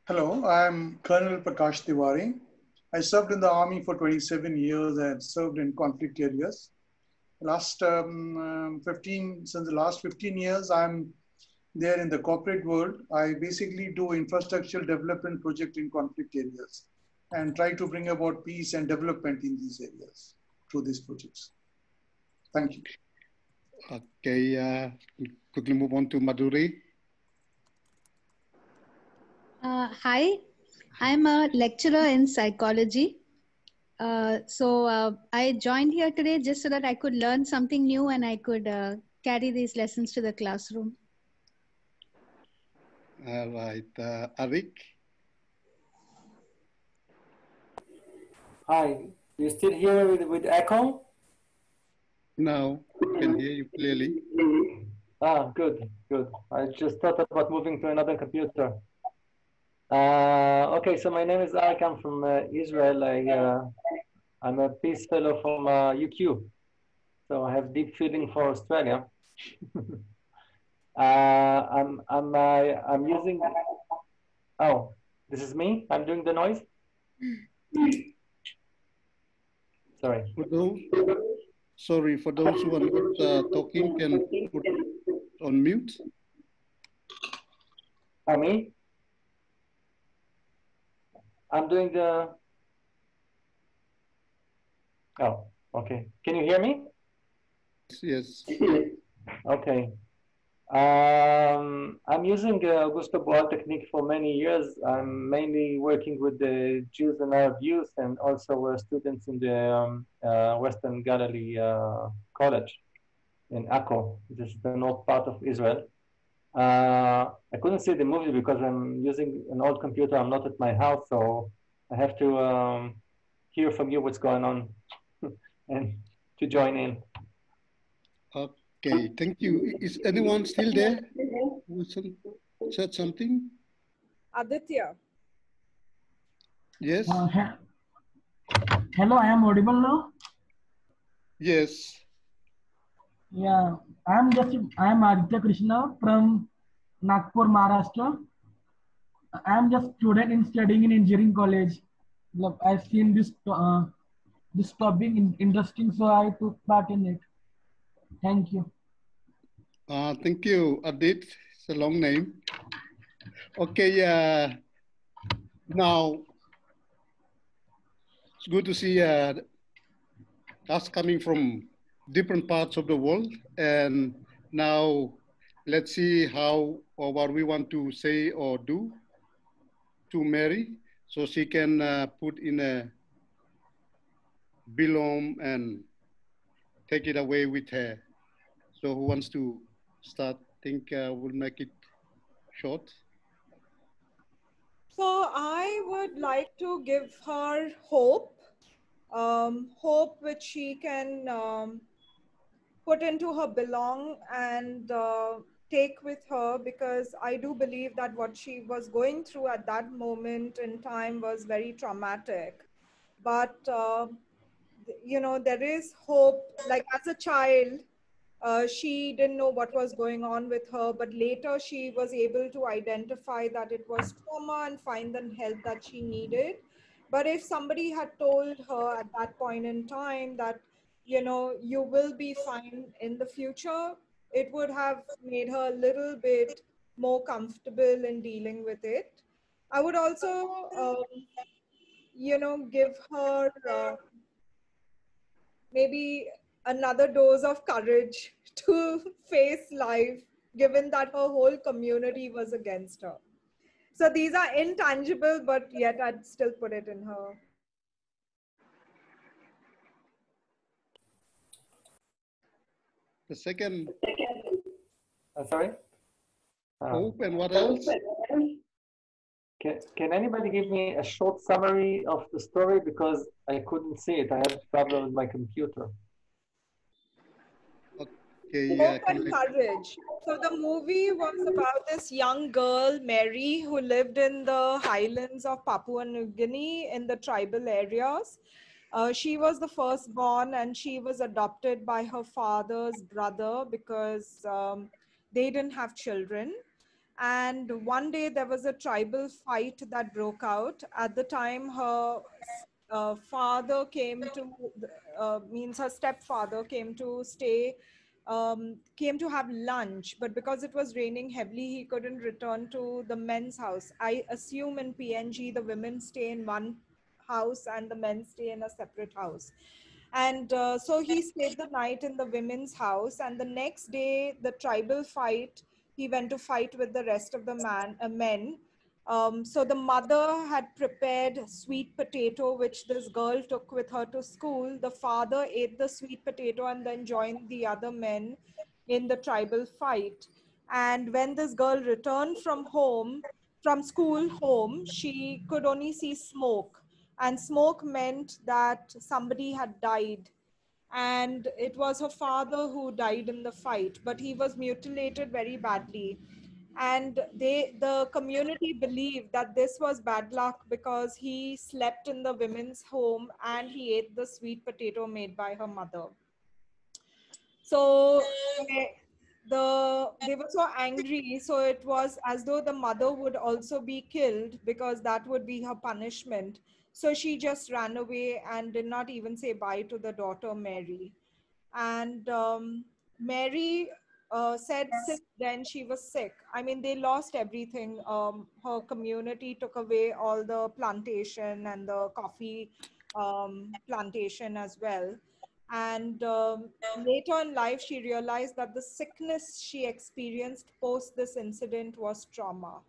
[SPEAKER 13] Hello, I'm Colonel Prakash Tiwari. I served in the army for 27 years and served in conflict areas. Last um, 15, since the last 15 years, I'm there in the corporate world. I basically do infrastructural development project in conflict areas and try to bring about peace and development in these areas through these projects. Thank you.
[SPEAKER 11] Okay, uh, quickly move on to Madhuri.
[SPEAKER 14] Uh, hi, I'm a lecturer in psychology. Uh, so uh, I joined here today just so that I could learn something new and I could uh, carry these lessons to the classroom.
[SPEAKER 11] All right, uh, Arik.
[SPEAKER 15] Hi, you still here with, with echo?
[SPEAKER 11] No, I can hear you clearly.
[SPEAKER 15] Ah, good, good. I just thought about moving to another computer. Uh, okay, so my name is Arik. I'm from uh, Israel. I, uh, I'm a peace fellow from UQ. Uh, so I have deep feeling for Australia. Uh, I'm, I'm, uh, I'm using, oh, this is me? I'm doing the noise? Sorry.
[SPEAKER 11] For those, sorry, for those who are not uh, talking, can put on mute.
[SPEAKER 15] Oh, me? I'm doing the, oh, okay. Can you hear me?
[SPEAKER 11] Yes.
[SPEAKER 15] Okay. Um, I'm using uh, Augusto Boal technique for many years. I'm mainly working with the Jews and Arab youth and also uh, students in the um, uh, Western Galilee uh, College in Akko. This is the north part of Israel. I couldn't see the movie because I'm using an old computer. I'm not at my house, so I have to um, hear from you what's going on and to join in.
[SPEAKER 11] Okay, thank you. Is anyone still there who said something?
[SPEAKER 6] Aditya.
[SPEAKER 11] Yes.
[SPEAKER 16] Uh, hello, I am audible now.
[SPEAKER 11] Yes.
[SPEAKER 16] Yeah, I am just I am Aditya Krishna from Nagpur, Maharashtra. I am just student in studying in engineering college. Look, I've seen this uh, this topic in, interesting, so I took part in it. Thank you.
[SPEAKER 11] Uh, thank you, Adit. It's a long name. Okay, uh, now it's good to see uh, us coming from different parts of the world. And now let's see how or what we want to say or do to Mary so she can uh, put in a belong and take it away with her. So who wants to start? think uh, we'll make it short.
[SPEAKER 6] So I would like to give her hope, um, hope which she can um, put into her belong and uh, take with her because I do believe that what she was going through at that moment in time was very traumatic. But uh, you know, there is hope. Like as a child, uh, she didn't know what was going on with her, but later she was able to identify that it was trauma and find the help that she needed. But if somebody had told her at that point in time that, you know, you will be fine in the future, it would have made her a little bit more comfortable in dealing with it. I would also, um, you know, give her uh, maybe another dose of courage to face life, given that her whole community was against her. So these are intangible, but yet I'd still put it in her.
[SPEAKER 11] The second.
[SPEAKER 15] Uh, sorry?
[SPEAKER 11] Uh, Hope and what else?
[SPEAKER 15] Can, can anybody give me a short summary of the story because I couldn't see it. I had a problem with my computer.
[SPEAKER 6] Hope and courage. So the movie was about this young girl, Mary, who lived in the highlands of Papua New Guinea in the tribal areas. Uh, she was the firstborn and she was adopted by her father's brother because um, they didn't have children. And one day there was a tribal fight that broke out. At the time, her uh, father came to, uh, means her stepfather came to stay, um, came to have lunch, but because it was raining heavily, he couldn't return to the men's house. I assume in PNG, the women stay in one house and the men stay in a separate house. And uh, so he stayed the night in the women's house. And the next day, the tribal fight he went to fight with the rest of the man, uh, men. Um, so the mother had prepared sweet potato, which this girl took with her to school. The father ate the sweet potato and then joined the other men in the tribal fight. And when this girl returned from home, from school home, she could only see smoke. And smoke meant that somebody had died. And it was her father who died in the fight, but he was mutilated very badly and they the community believed that this was bad luck because he slept in the women's home and he ate the sweet potato made by her mother. So they, the they were so angry. So it was as though the mother would also be killed because that would be her punishment. So she just ran away and did not even say bye to the daughter mary. And um, mary uh, said since then she was sick. I mean, they lost everything. Um, her community took away all the plantation and the coffee um, plantation as well. And um, later in life, she realized that the sickness she experienced post this incident was trauma.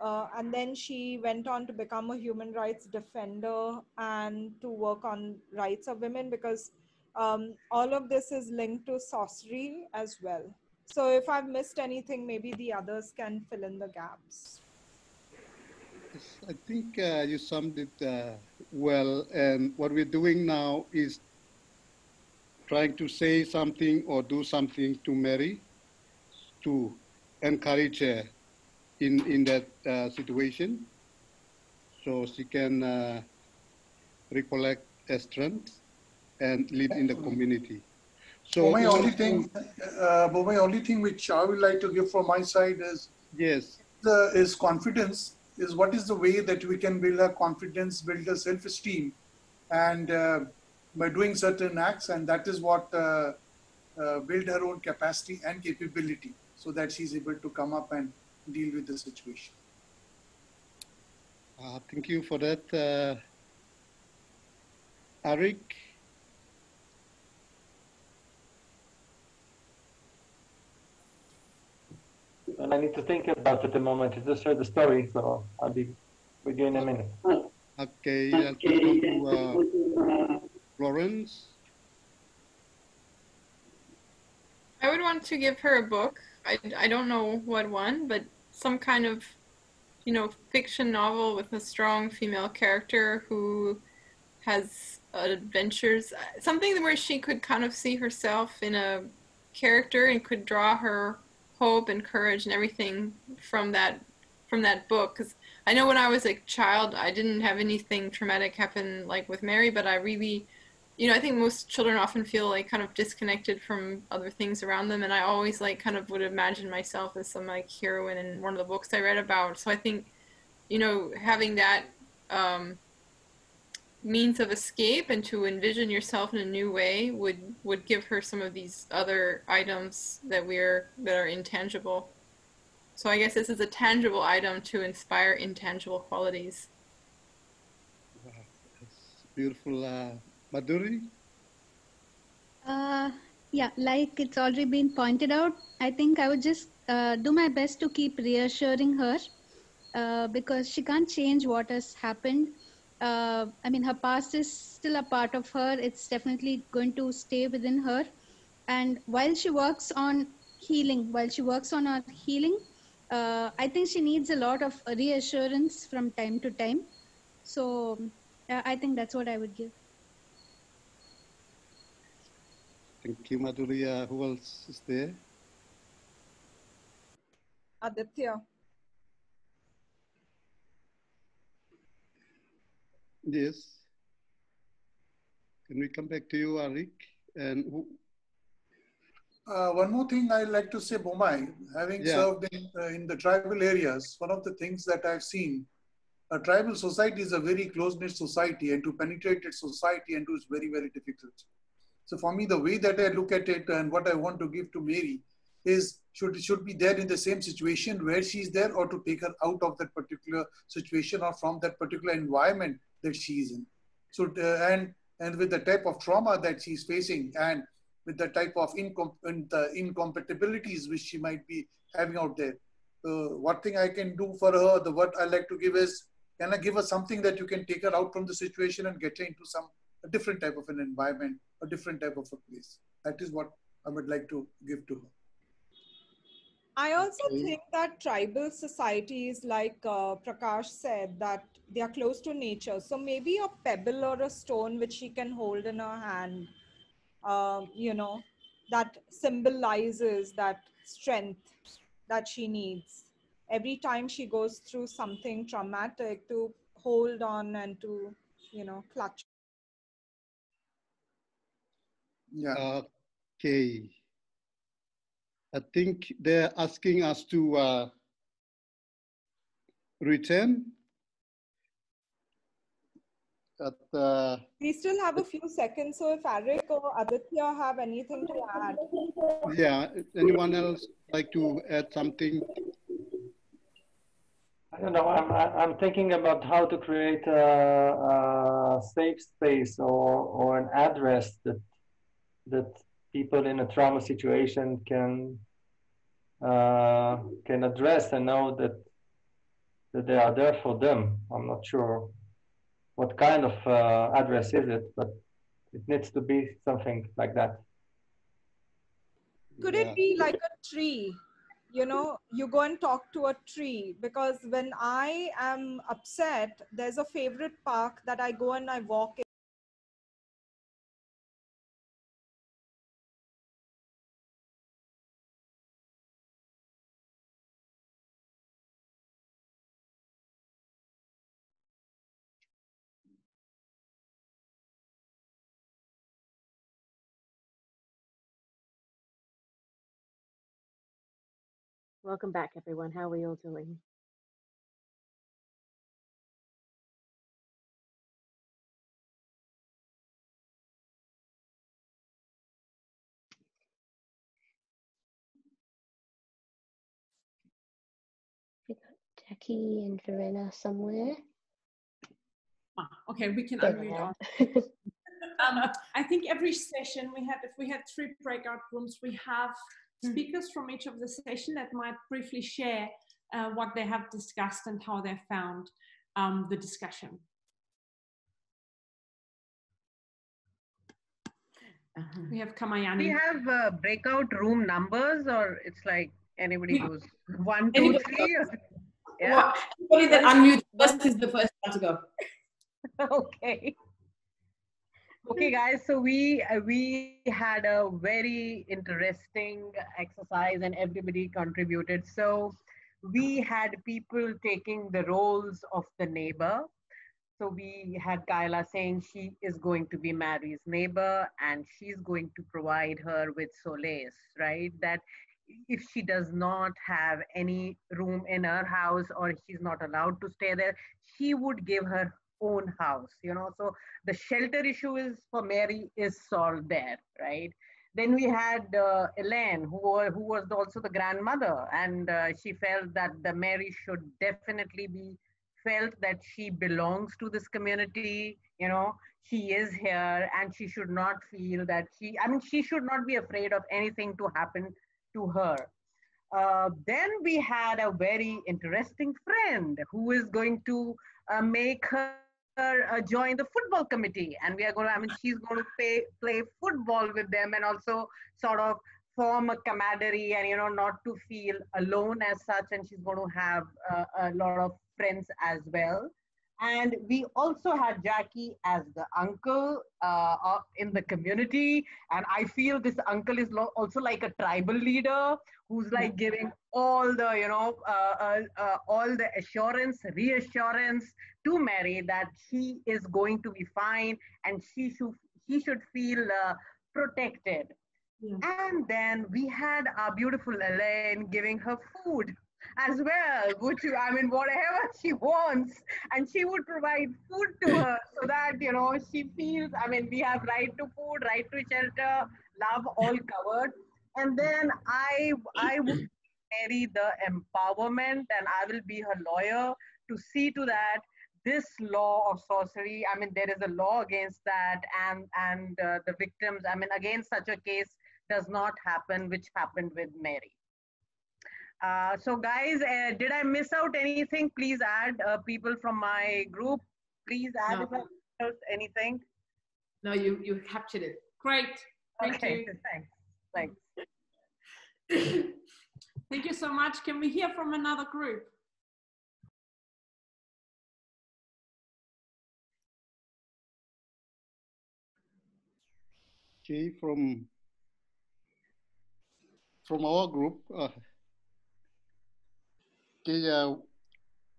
[SPEAKER 6] Uh, and then she went on to become a human rights defender and to work on rights of women because um, all of this is linked to sorcery as well. So if I've missed anything, maybe the others can fill in the gaps.
[SPEAKER 11] I think uh, you summed it uh, well. And what we're doing now is trying to say something or do something to Mary to encourage her in, in that uh, situation so she can uh, recollect her strength and live in the community.
[SPEAKER 13] So my only thing, uh, but my only thing which I would like to give from my side is
[SPEAKER 11] yes,
[SPEAKER 13] the is confidence. Is what is the way that we can build a confidence, build a self-esteem, and uh, by doing certain acts, and that is what uh, uh, build her own capacity and capability, so that she's able to come up and deal with the situation.
[SPEAKER 11] Uh, thank you for that, uh, Eric.
[SPEAKER 15] And I need to think about it a moment. I just heard the story, so I'll be with you in a minute.
[SPEAKER 11] Okay, let's go to uh, Florence.
[SPEAKER 12] I would want to give her a book. I, I don't know what one, but some kind of, you know, fiction novel with a strong female character who has adventures. Something where she could kind of see herself in a character and could draw her hope and courage and everything from that from that book. Because I know when I was a child I didn't have anything traumatic happen like with Mary but I really you know I think most children often feel like kind of disconnected from other things around them and I always like kind of would imagine myself as some like heroine in one of the books I read about. So I think you know having that um, means of escape and to envision yourself in a new way would would give her some of these other items that we're that are intangible. So i guess this is a tangible item to inspire intangible qualities.
[SPEAKER 11] Wow, beautiful uh, madhuri?
[SPEAKER 14] Uh, yeah like it's already been pointed out i think i would just uh, do my best to keep reassuring her uh, because she can't change what has happened uh, I mean, her past is still a part of her. It's definitely going to stay within her. And while she works on healing, while she works on her healing, uh, I think she needs a lot of reassurance from time to time. So uh, I think that's what I would give.
[SPEAKER 11] Thank you, Madhuri. who else is there?
[SPEAKER 6] Aditya.
[SPEAKER 11] Yes. Can we come back to you, Arik? And who?
[SPEAKER 13] Uh, one more thing I'd like to say, Bomai, having yeah. served in, uh, in the tribal areas, one of the things that I've seen, a tribal society is a very close-knit society and to penetrate its society and do is very, very difficult. So for me, the way that I look at it and what I want to give to Mary is should should be there in the same situation where she's there or to take her out of that particular situation or from that particular environment that she's in. So uh, and and with the type of trauma that she's facing and with the type of incom- the incompatibilities which she might be having out there, uh, what thing I can do for her, the what I like to give is, can I give her something that you can take her out from the situation and get her into some a different type of an environment, a different type of a place. That is what I would like to give to her.
[SPEAKER 6] I also think that tribal societies, like uh, Prakash said, that they are close to nature. So maybe a pebble or a stone which she can hold in her hand, uh, you know, that symbolizes that strength that she needs. Every time she goes through something traumatic to hold on and to you know clutch.
[SPEAKER 11] Yeah. Okay i think they're asking us to uh, return
[SPEAKER 6] at, uh, we still have a few seconds, so if Eric or Aditya have anything to add.
[SPEAKER 11] Yeah, anyone else like to add something?
[SPEAKER 15] I don't know. I'm I'm thinking about how to create a, a safe space or or an address that that people in a trauma situation can uh, can address and know that that they are there for them. I'm not sure what kind of uh, address is it, but it needs to be something like that.
[SPEAKER 6] Could yeah. it be like a tree? You know, you go and talk to a tree because when I am upset, there's a favorite park that I go and I walk in.
[SPEAKER 4] Welcome back, everyone. How are we all doing?
[SPEAKER 8] We got Jackie and Verena somewhere.
[SPEAKER 3] Ah, okay, we can unmute on. um, I think every session we had, if we had three breakout rooms, we have. Speakers from each of the session that might briefly share uh, what they have discussed and how they found um, the discussion. Uh-huh. We have Kamayani.
[SPEAKER 5] We have uh, breakout room numbers, or it's like anybody goes one, two, three.
[SPEAKER 2] yeah. Well, anybody that unmutes first is the first one to go.
[SPEAKER 5] okay okay guys so we uh, we had a very interesting exercise and everybody contributed so we had people taking the roles of the neighbor so we had Kyla saying she is going to be Mary's neighbor and she's going to provide her with solace, right? That if she does not have any room in her house or she's not allowed to stay there, she would give her own house you know. So the shelter issue is for mary is solved there right? Then we had uh, elaine who, who was also the grandmother and uh, she felt that the mary should definitely be felt that she belongs to this community you know. She is here and she should not feel that she i mean she should not be afraid of anything to happen to her. Uh, then we had a very interesting friend who is going to uh, make her uh, join the football committee and we are going to, I mean, she's going to pay, play football with them and also sort of form a camaraderie and, you know, not to feel alone as such. And she's going to have uh, a lot of friends as well. And we also had Jackie as the uncle uh, in the community. And I feel this uncle is also like a tribal leader who's like giving all the, you know, uh, uh, uh, all the assurance, reassurance to Mary that she is going to be fine and she should, she should feel uh, protected. Yeah. And then we had our beautiful Elaine giving her food as well, which I mean, whatever she wants, and she would provide food to her so that you know she feels. I mean, we have right to food, right to shelter, love all covered. And then I I would carry the empowerment, and I will be her lawyer to see to that this law of sorcery i mean there is a law against that and and uh, the victims i mean again such a case does not happen which happened with mary Uh, so guys, uh, did I miss out anything? Please add uh, people from my group. Please add
[SPEAKER 2] No.
[SPEAKER 5] if I missed anything.
[SPEAKER 2] No, you you captured it.
[SPEAKER 3] Great. Thank
[SPEAKER 5] okay,
[SPEAKER 3] you.
[SPEAKER 5] thanks. Thanks.
[SPEAKER 3] Thank you so much. Can we hear from another group?
[SPEAKER 11] Okay, from from our group, okay, uh,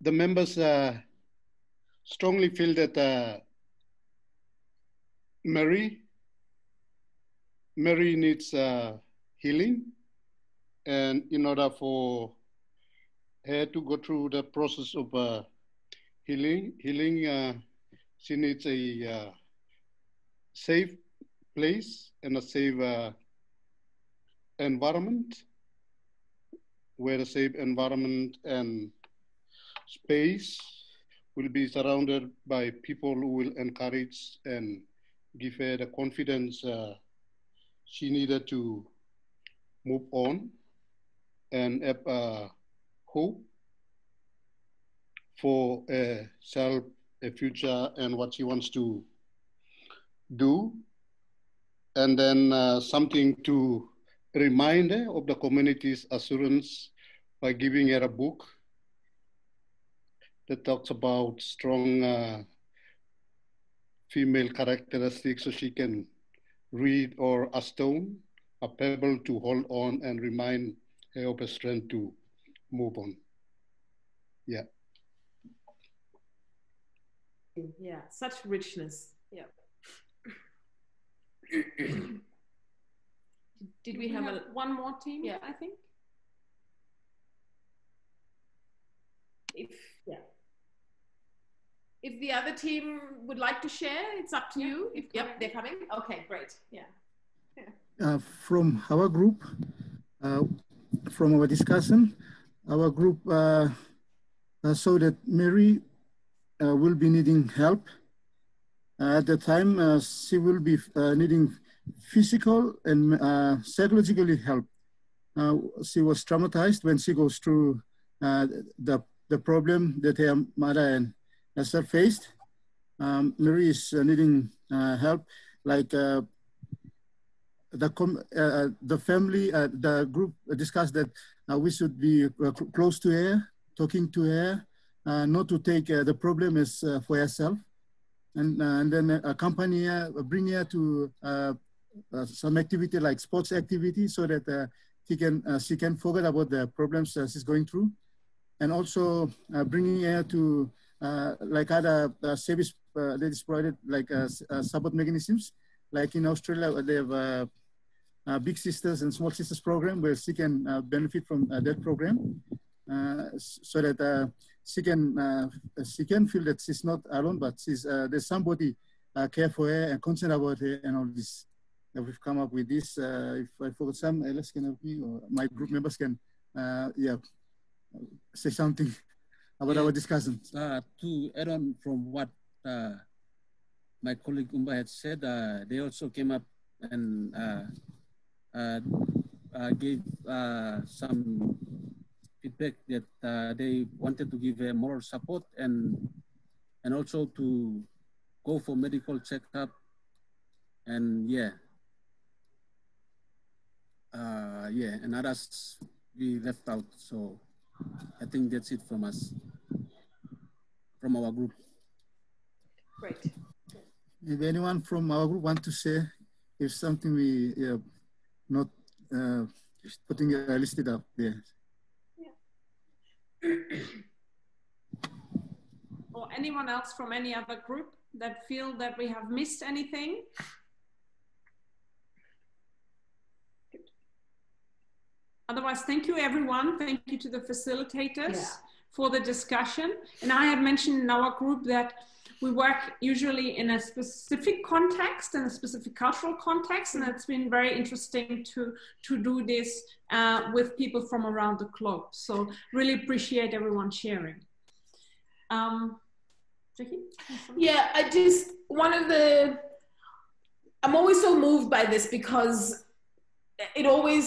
[SPEAKER 11] the members uh, strongly feel that uh, Mary Mary needs healing, and in order for her to go through the process of healing, healing, she needs a safe place and a safe environment where a safe environment and space will be surrounded by people who will encourage and give her the confidence uh, she needed to move on and have uh, hope for herself, a future, and what she wants to do. And then uh, something to remind her of the community's assurance by giving her a book that talks about strong uh, female characteristics so she can read or a stone, a pebble to hold on and remind her of her strength to move on. Yeah.
[SPEAKER 2] Yeah, such richness. Yeah. Did we have, a
[SPEAKER 3] one more team?
[SPEAKER 2] Yeah.
[SPEAKER 3] I think.
[SPEAKER 2] if yeah if the other team would like to share it's up to you if yep they're coming okay great yeah
[SPEAKER 17] uh, from our group, uh, from our discussion, our group uh, uh, saw that Mary uh, will be needing help. Uh, at the time, uh, she will be uh, needing physical and uh, psychologically help. Uh, she was traumatized when she goes through uh, the, the problem that her mother and herself faced. Um, Mary is uh, needing uh, help, like uh, the the family, the group discussed that we should be cl- close to her, talking to her, not to take the problem as for herself, and and then accompany her, bring her to some activity like sports activity, so that uh, he can uh, she can forget about the problems uh, she's going through, and also uh, bringing her to uh, like other uh, service uh, that is provided like uh, uh, support mechanisms. Like in Australia, they have uh, uh, Big Sisters and Small Sisters program where she can uh, benefit from uh, that program, uh, so that uh, she can uh, she can feel that she's not alone, but she's uh, there's somebody uh, care for her and concerned about her and all this. Uh, we've come up with this. Uh, if I forgot some, Alice can help me, or my group members can, uh, yeah, say something about our discussions.
[SPEAKER 18] Uh, to add on from what uh, my colleague Umba had said, uh, they also came up and uh, uh, uh, gave uh, some feedback that uh, they wanted to give a moral support and and also to go for medical checkup and yeah uh, yeah and others we left out so I think that's it from us from our group.
[SPEAKER 2] Great.
[SPEAKER 17] If anyone from our group want to say if something we yeah, not uh, putting uh, listed up there. Yeah.
[SPEAKER 3] or anyone else from any other group that feel that we have missed anything? Otherwise, thank you everyone. Thank you to the facilitators
[SPEAKER 2] Yeah.
[SPEAKER 3] for the discussion. And I had mentioned in our group that we work usually in a specific context and a specific cultural context, and it's been very interesting to to do this uh, with people from around the globe. So really appreciate everyone sharing. Um, Jackie?
[SPEAKER 2] Yeah, I just one of the I'm always so moved by this because it always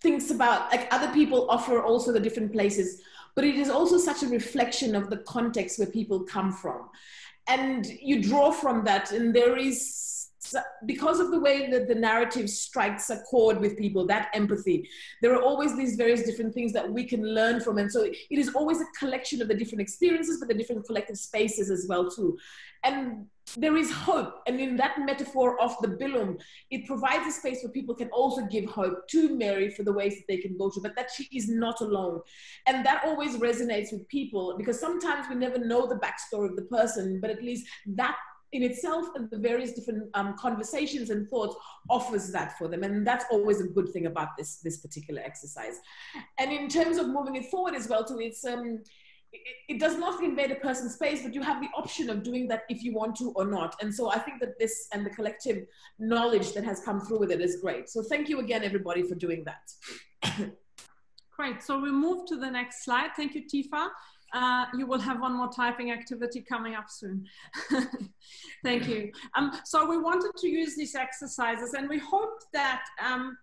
[SPEAKER 2] thinks about like other people offer also the different places but it is also such a reflection of the context where people come from. And you draw from that and there is because of the way that the narrative strikes a chord with people that empathy there are always these various different things that we can learn from. And so it is always a collection of the different experiences but the different collective spaces as well too. And there is hope. And in that metaphor of the bilum, it provides a space where people can also give hope to Mary for the ways that they can go to, but that she is not alone. And that always resonates with people because sometimes we never know the backstory of the person, but at least that in itself and the various different um, conversations and thoughts offers that for them and that's always a good thing about this this particular exercise and in terms of moving it forward as well too it's um it, it, does not invade a person's space, but you have the option of doing that if you want to or not. And so I think that this and the collective knowledge that has come through with it is great. So thank you again, everybody, for doing that.
[SPEAKER 3] great. So we move to the next slide. Thank you, Tifa. Uh, you will have one more typing activity coming up soon. Thank you. Um, so we wanted to use these exercises and we hope that um,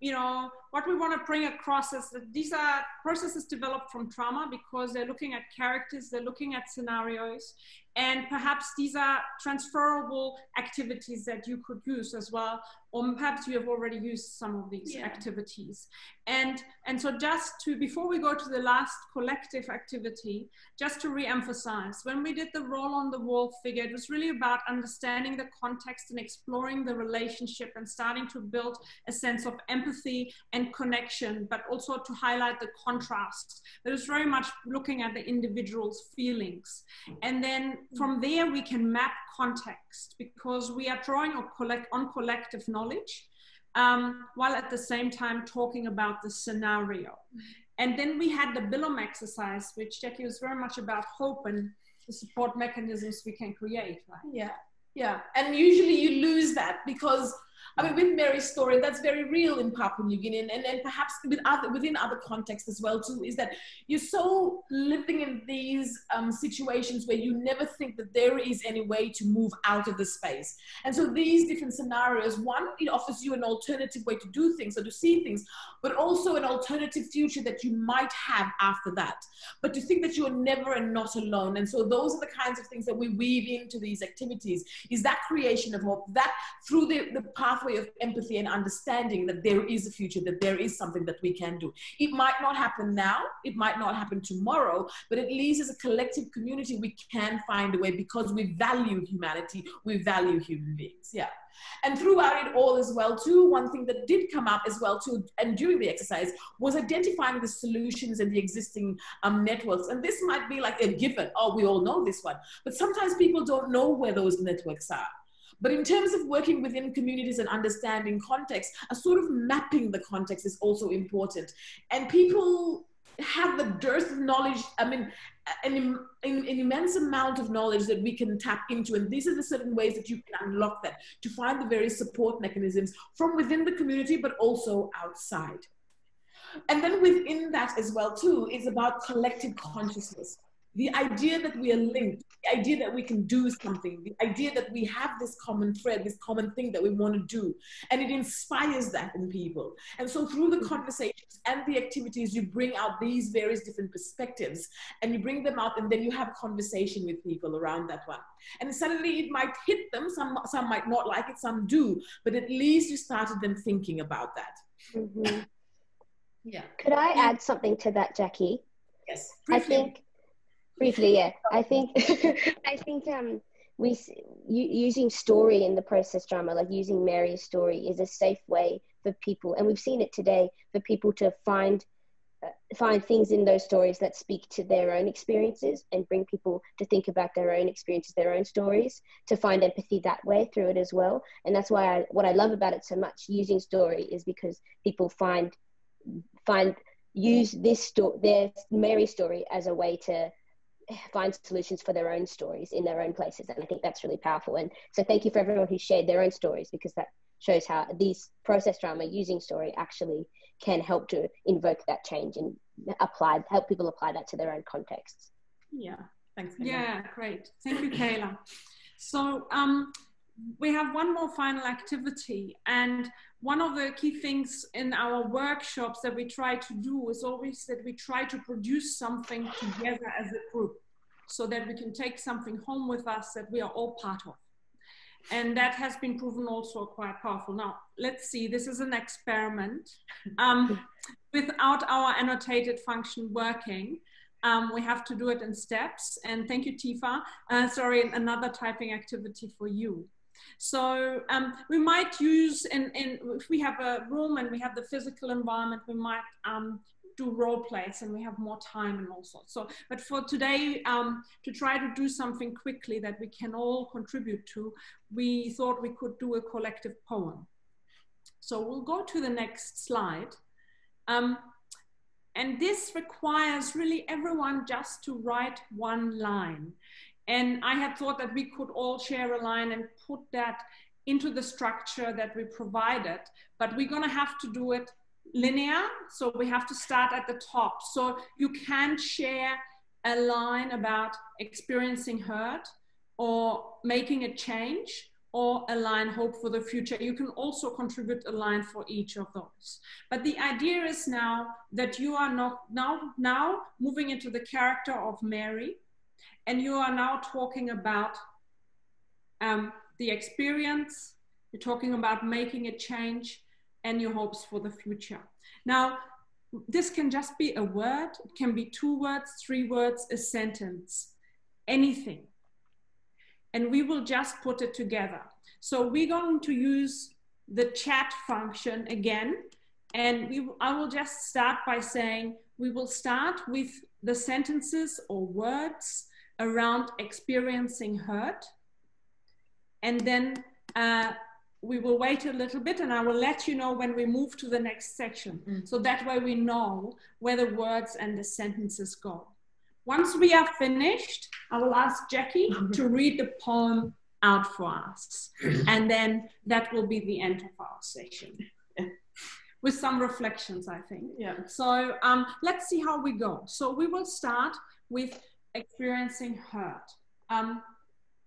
[SPEAKER 3] you know, what we want to bring across is that these are processes developed from trauma because they're looking at characters, they're looking at scenarios, and perhaps these are transferable activities that you could use as well or perhaps you have already used some of these yeah. activities. And and so just to before we go to the last collective activity just to re-emphasize when we did the role on the wall figure it was really about understanding the context and exploring the relationship and starting to build a sense of empathy and connection but also to highlight the contrast that is very much looking at the individual's feelings. And then from there we can map context because we are drawing on, collect, on collective knowledge um, while at the same time talking about the scenario. And then we had the Bilum exercise, which Jackie was very much about hope and the support mechanisms we can create. Right?
[SPEAKER 2] Yeah, yeah. And usually you lose that because I mean, with Mary's story, that's very real in Papua New Guinea, and, and perhaps with other, within other contexts as well too, is that you're so living in these um, situations where you never think that there is any way to move out of the space. And so these different scenarios, one, it offers you an alternative way to do things or to see things, but also an alternative future that you might have after that. But to think that you are never and not alone. And so those are the kinds of things that we weave into these activities, is that creation of hope, that through the, the pathway of empathy and understanding that there is a future, that there is something that we can do. It might not happen now, it might not happen tomorrow, but at least as a collective community, we can find a way because we value humanity, we value human beings. Yeah. And throughout it all as well, too, one thing that did come up as well, too, and during the exercise was identifying the solutions and the existing um, networks. And this might be like a given, oh, we all know this one. But sometimes people don't know where those networks are. But in terms of working within communities and understanding context, a sort of mapping the context is also important. And people have the dearth of knowledge, I mean, an, an, an, immense amount of knowledge that we can tap into. And these are the certain ways that you can unlock that to find the various support mechanisms from within the community, but also outside. And then within that as well, too, is about collective consciousness the idea that we are linked, the idea that we can do something, the idea that we have this common thread, this common thing that we want to do. And it inspires that in people. And so through the conversations and the activities, you bring out these various different perspectives and you bring them out and then you have a conversation with people around that one. And suddenly it might hit them, some, some might not like it, some do, but at least you started them thinking about that.
[SPEAKER 8] Mm-hmm.
[SPEAKER 2] Yeah.
[SPEAKER 8] Could I add something to that, Jackie?
[SPEAKER 2] Yes.
[SPEAKER 8] I think briefly yeah. I think i think um we using story in the process drama like using mary's story is a safe way for people and we've seen it today for people to find uh, find things in those stories that speak to their own experiences and bring people to think about their own experiences their own stories to find empathy that way through it as well. And that's why I, what i love about it so much using story is because people find find use this story their mary story as a way to find solutions for their own stories in their own places. And I think that's really powerful. And so thank you for everyone who shared their own stories because that shows how these process drama using story actually can help to invoke that change and apply help people apply that to their own contexts.
[SPEAKER 2] Yeah, thanks.
[SPEAKER 3] Yeah, great. Thank you, Kayla. So um, we have one more final activity and one of the key things in our workshops that we try to do is always that we try to produce something together as a group so that we can take something home with us that we are all part of. And that has been proven also quite powerful. Now, let's see, this is an experiment. Um, without our annotated function working, um, we have to do it in steps. And thank you, Tifa. Uh, sorry, another typing activity for you. So um, we might use, in, if we have a room and we have the physical environment, we might um, do role plays and we have more time and all sorts. So, but for today, um, to try to do something quickly that we can all contribute to, we thought we could do a collective poem. So we'll go to the next slide. Um, and this requires really everyone just to write one line. And I had thought that we could all share a line and put that into the structure that we provided, but we're gonna have to do it linear. So we have to start at the top. So you can share a line about experiencing hurt or making a change or a line hope for the future. You can also contribute a line for each of those. But the idea is now that you are not now, now moving into the character of Mary and you are now talking about um, the experience, you're talking about making a change and your hopes for the future. Now, this can just be a word, it can be two words, three words, a sentence, anything. And we will just put it together. So we're going to use the chat function again. And we, I will just start by saying, we will start with the sentences or words around experiencing hurt. And then uh, we will wait a little bit and I will let you know when we move to the next section. Mm. So that way we know where the words and the sentences go. Once we are finished, I will ask Jackie to read the poem out for us. And then that will be the end of our session. With some reflections, I think. Yeah. So um, let's see how we go. So we will start with experiencing hurt. Um,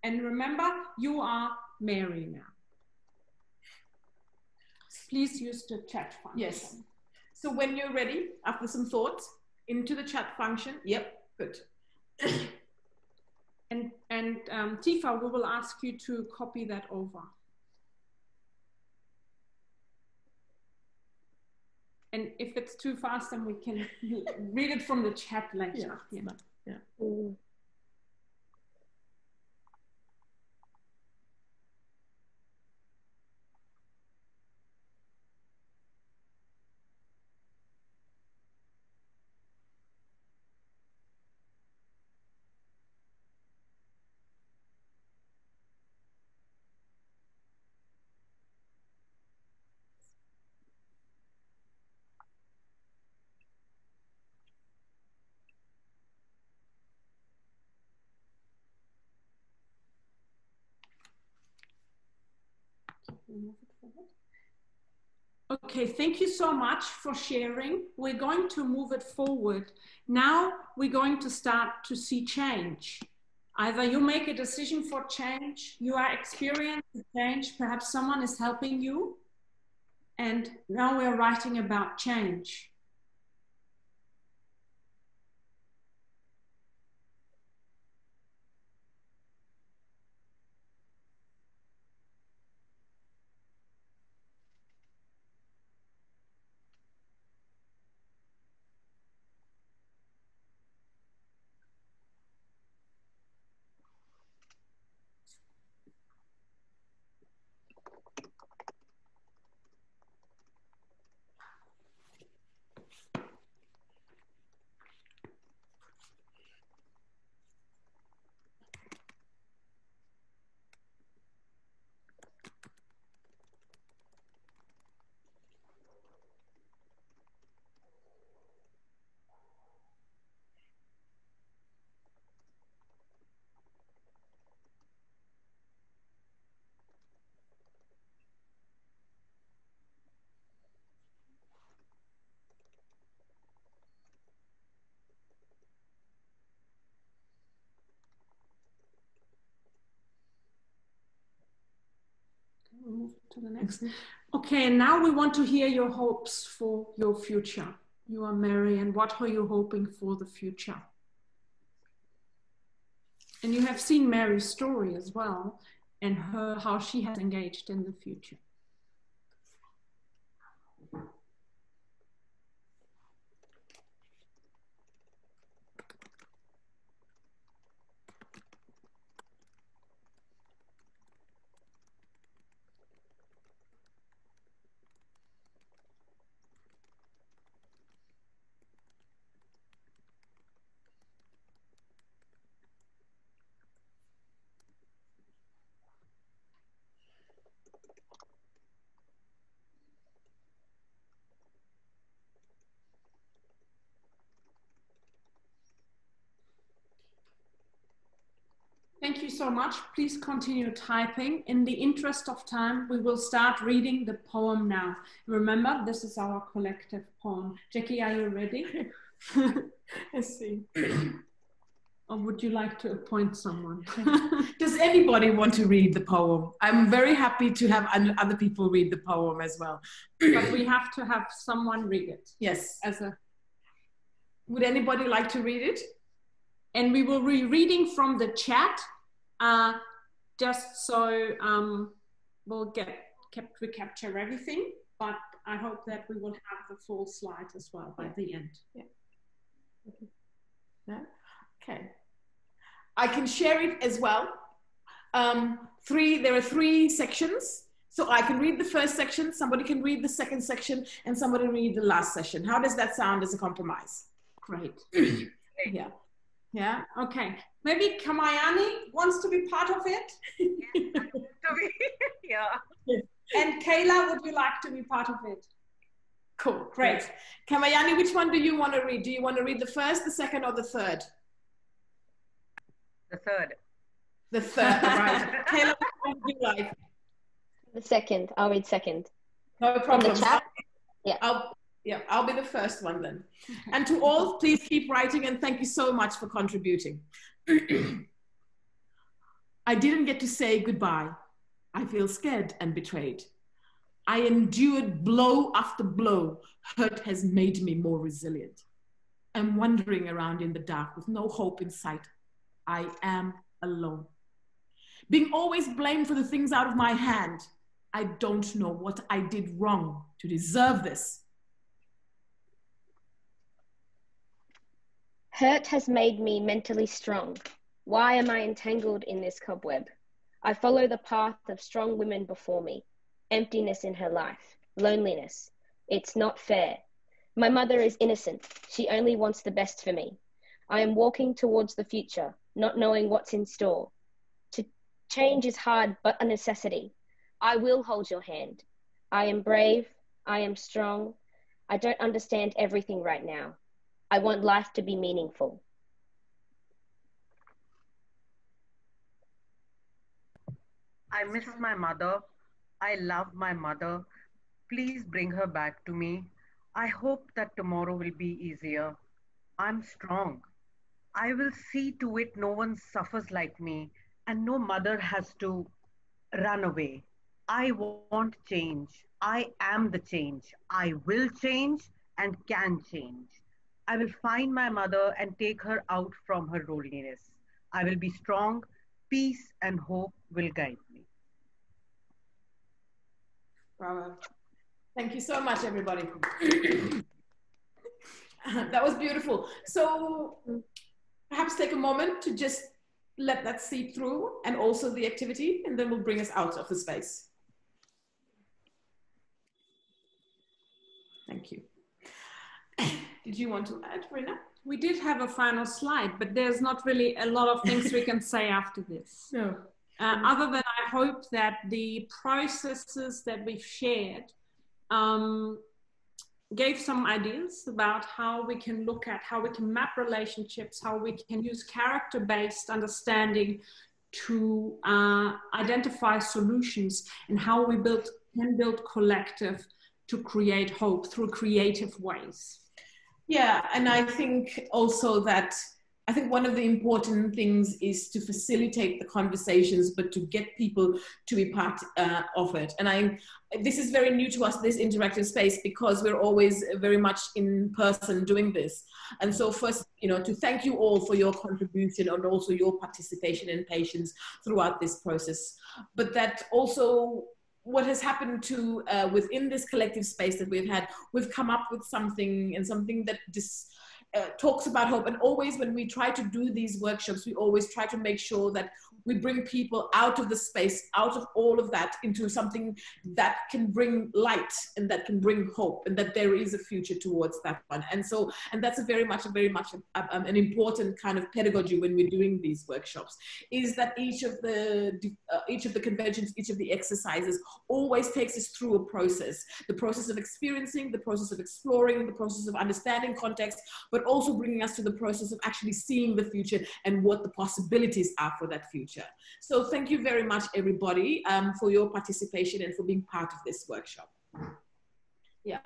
[SPEAKER 3] and remember, you are Mary now. Please use the chat function.
[SPEAKER 2] Yes. So when you're ready, after some thoughts, into the chat function. Yep, good.
[SPEAKER 3] and and um, Tifa, we will ask you to copy that over. And if it's too fast, then we can read it from the chat later. Yeah. yeah. Yeah. Mm. Okay, thank you so much for sharing. We're going to move it forward. Now we're going to start to see change. Either you make a decision for change, you are experiencing change, perhaps someone is helping you, and now we're writing about change. The next. Okay, and now we want to hear your hopes for your future. You are Mary, and what are you hoping for the future? And you have seen Mary's story as well, and her how she has engaged in the future. Thank you so much. Please continue typing. In the interest of time, we will start reading the poem now. Remember, this is our collective poem. Jackie, are you ready?
[SPEAKER 2] Let's see.
[SPEAKER 3] or would you like to appoint someone?
[SPEAKER 2] Does anybody want to read the poem? I'm very happy to have other people read the poem as well.
[SPEAKER 3] but we have to have someone read it.
[SPEAKER 2] Yes.
[SPEAKER 3] As a
[SPEAKER 2] would anybody like to read it?
[SPEAKER 3] And we will be reading from the chat uh, just so um, we'll get kept we capture everything. But I hope that we will have the full slide as well by the end.
[SPEAKER 2] Yeah. Yeah. Okay. I can share it as well. Um, three. There are three sections. So I can read the first section, somebody can read the second section, and somebody read the last section. How does that sound as a compromise?
[SPEAKER 3] Great.
[SPEAKER 2] yeah.
[SPEAKER 3] Yeah. Okay. Maybe Kamayani wants to be part of it.
[SPEAKER 5] yeah.
[SPEAKER 3] And Kayla, would you like to be part of it?
[SPEAKER 2] Cool. Great. Kamayani, which one do you want to read? Do you want to read the first, the second, or the third?
[SPEAKER 5] The third.
[SPEAKER 2] The third. right. Kayla, which one do you like?
[SPEAKER 8] The second. I'll read second.
[SPEAKER 2] No problem.
[SPEAKER 8] the chat?
[SPEAKER 2] Yeah. I'll, yeah, I'll be the first one then. And to all, please keep writing and thank you so much for contributing. I didn't get to say goodbye. I feel scared and betrayed. I endured blow after blow. Hurt has made me more resilient. I'm wandering around in the dark with no hope in sight. I am alone. Being always blamed for the things out of my hand. I don't know what I did wrong to deserve this.
[SPEAKER 8] Hurt has made me mentally strong. Why am I entangled in this cobweb? I follow the path of strong women before me. Emptiness in her life, loneliness. It's not fair. My mother is innocent. She only wants the best for me. I am walking towards the future, not knowing what's in store. To change is hard, but a necessity. I will hold your hand. I am brave. I am strong. I don't understand everything right now. I want life to be meaningful.
[SPEAKER 5] I miss my mother. I love my mother. Please bring her back to me. I hope that tomorrow will be easier. I'm strong. I will see to it no one suffers like me and no mother has to run away. I want change. I am the change. I will change and can change. I will find my mother and take her out from her loneliness. I will be strong. Peace and hope will guide me.
[SPEAKER 2] Bravo. Thank you so much, everybody. that was beautiful. So perhaps take a moment to just let that seep through and also the activity, and then we'll bring us out of the space. Thank you. Did you want to add, Rina?
[SPEAKER 3] We did have a final slide, but there's not really a lot of things we can say after this.
[SPEAKER 2] No.
[SPEAKER 3] Uh, other than I hope that the processes that we've shared um, gave some ideas about how we can look at how we can map relationships, how we can use character based understanding to uh, identify solutions, and how we build, can build collective to create hope through creative ways.
[SPEAKER 2] Yeah, and I think also that I think one of the important things is to facilitate the conversations, but to get people to be part uh, of it. And I, this is very new to us, this interactive space, because we're always very much in person doing this. And so first, you know, to thank you all for your contribution and also your participation and patience throughout this process. But that also what has happened to uh, within this collective space that we've had, we've come up with something and something that dis, uh, talks about hope. And always when we try to do these workshops, we always try to make sure that we bring people out of the space, out of all of that, into something that can bring light and that can bring hope, and that there is a future towards that one. And so, and that's a very much, a very much a, um, an important kind of pedagogy when we're doing these workshops. Is that each of the uh, each of the conventions, each of the exercises, always takes us through a process: the process of experiencing, the process of exploring, the process of understanding context, but also bringing us to the process of actually seeing the future and what the possibilities are for that future future. So thank you very much, everybody, um, for your participation and for being part of this workshop. Yeah.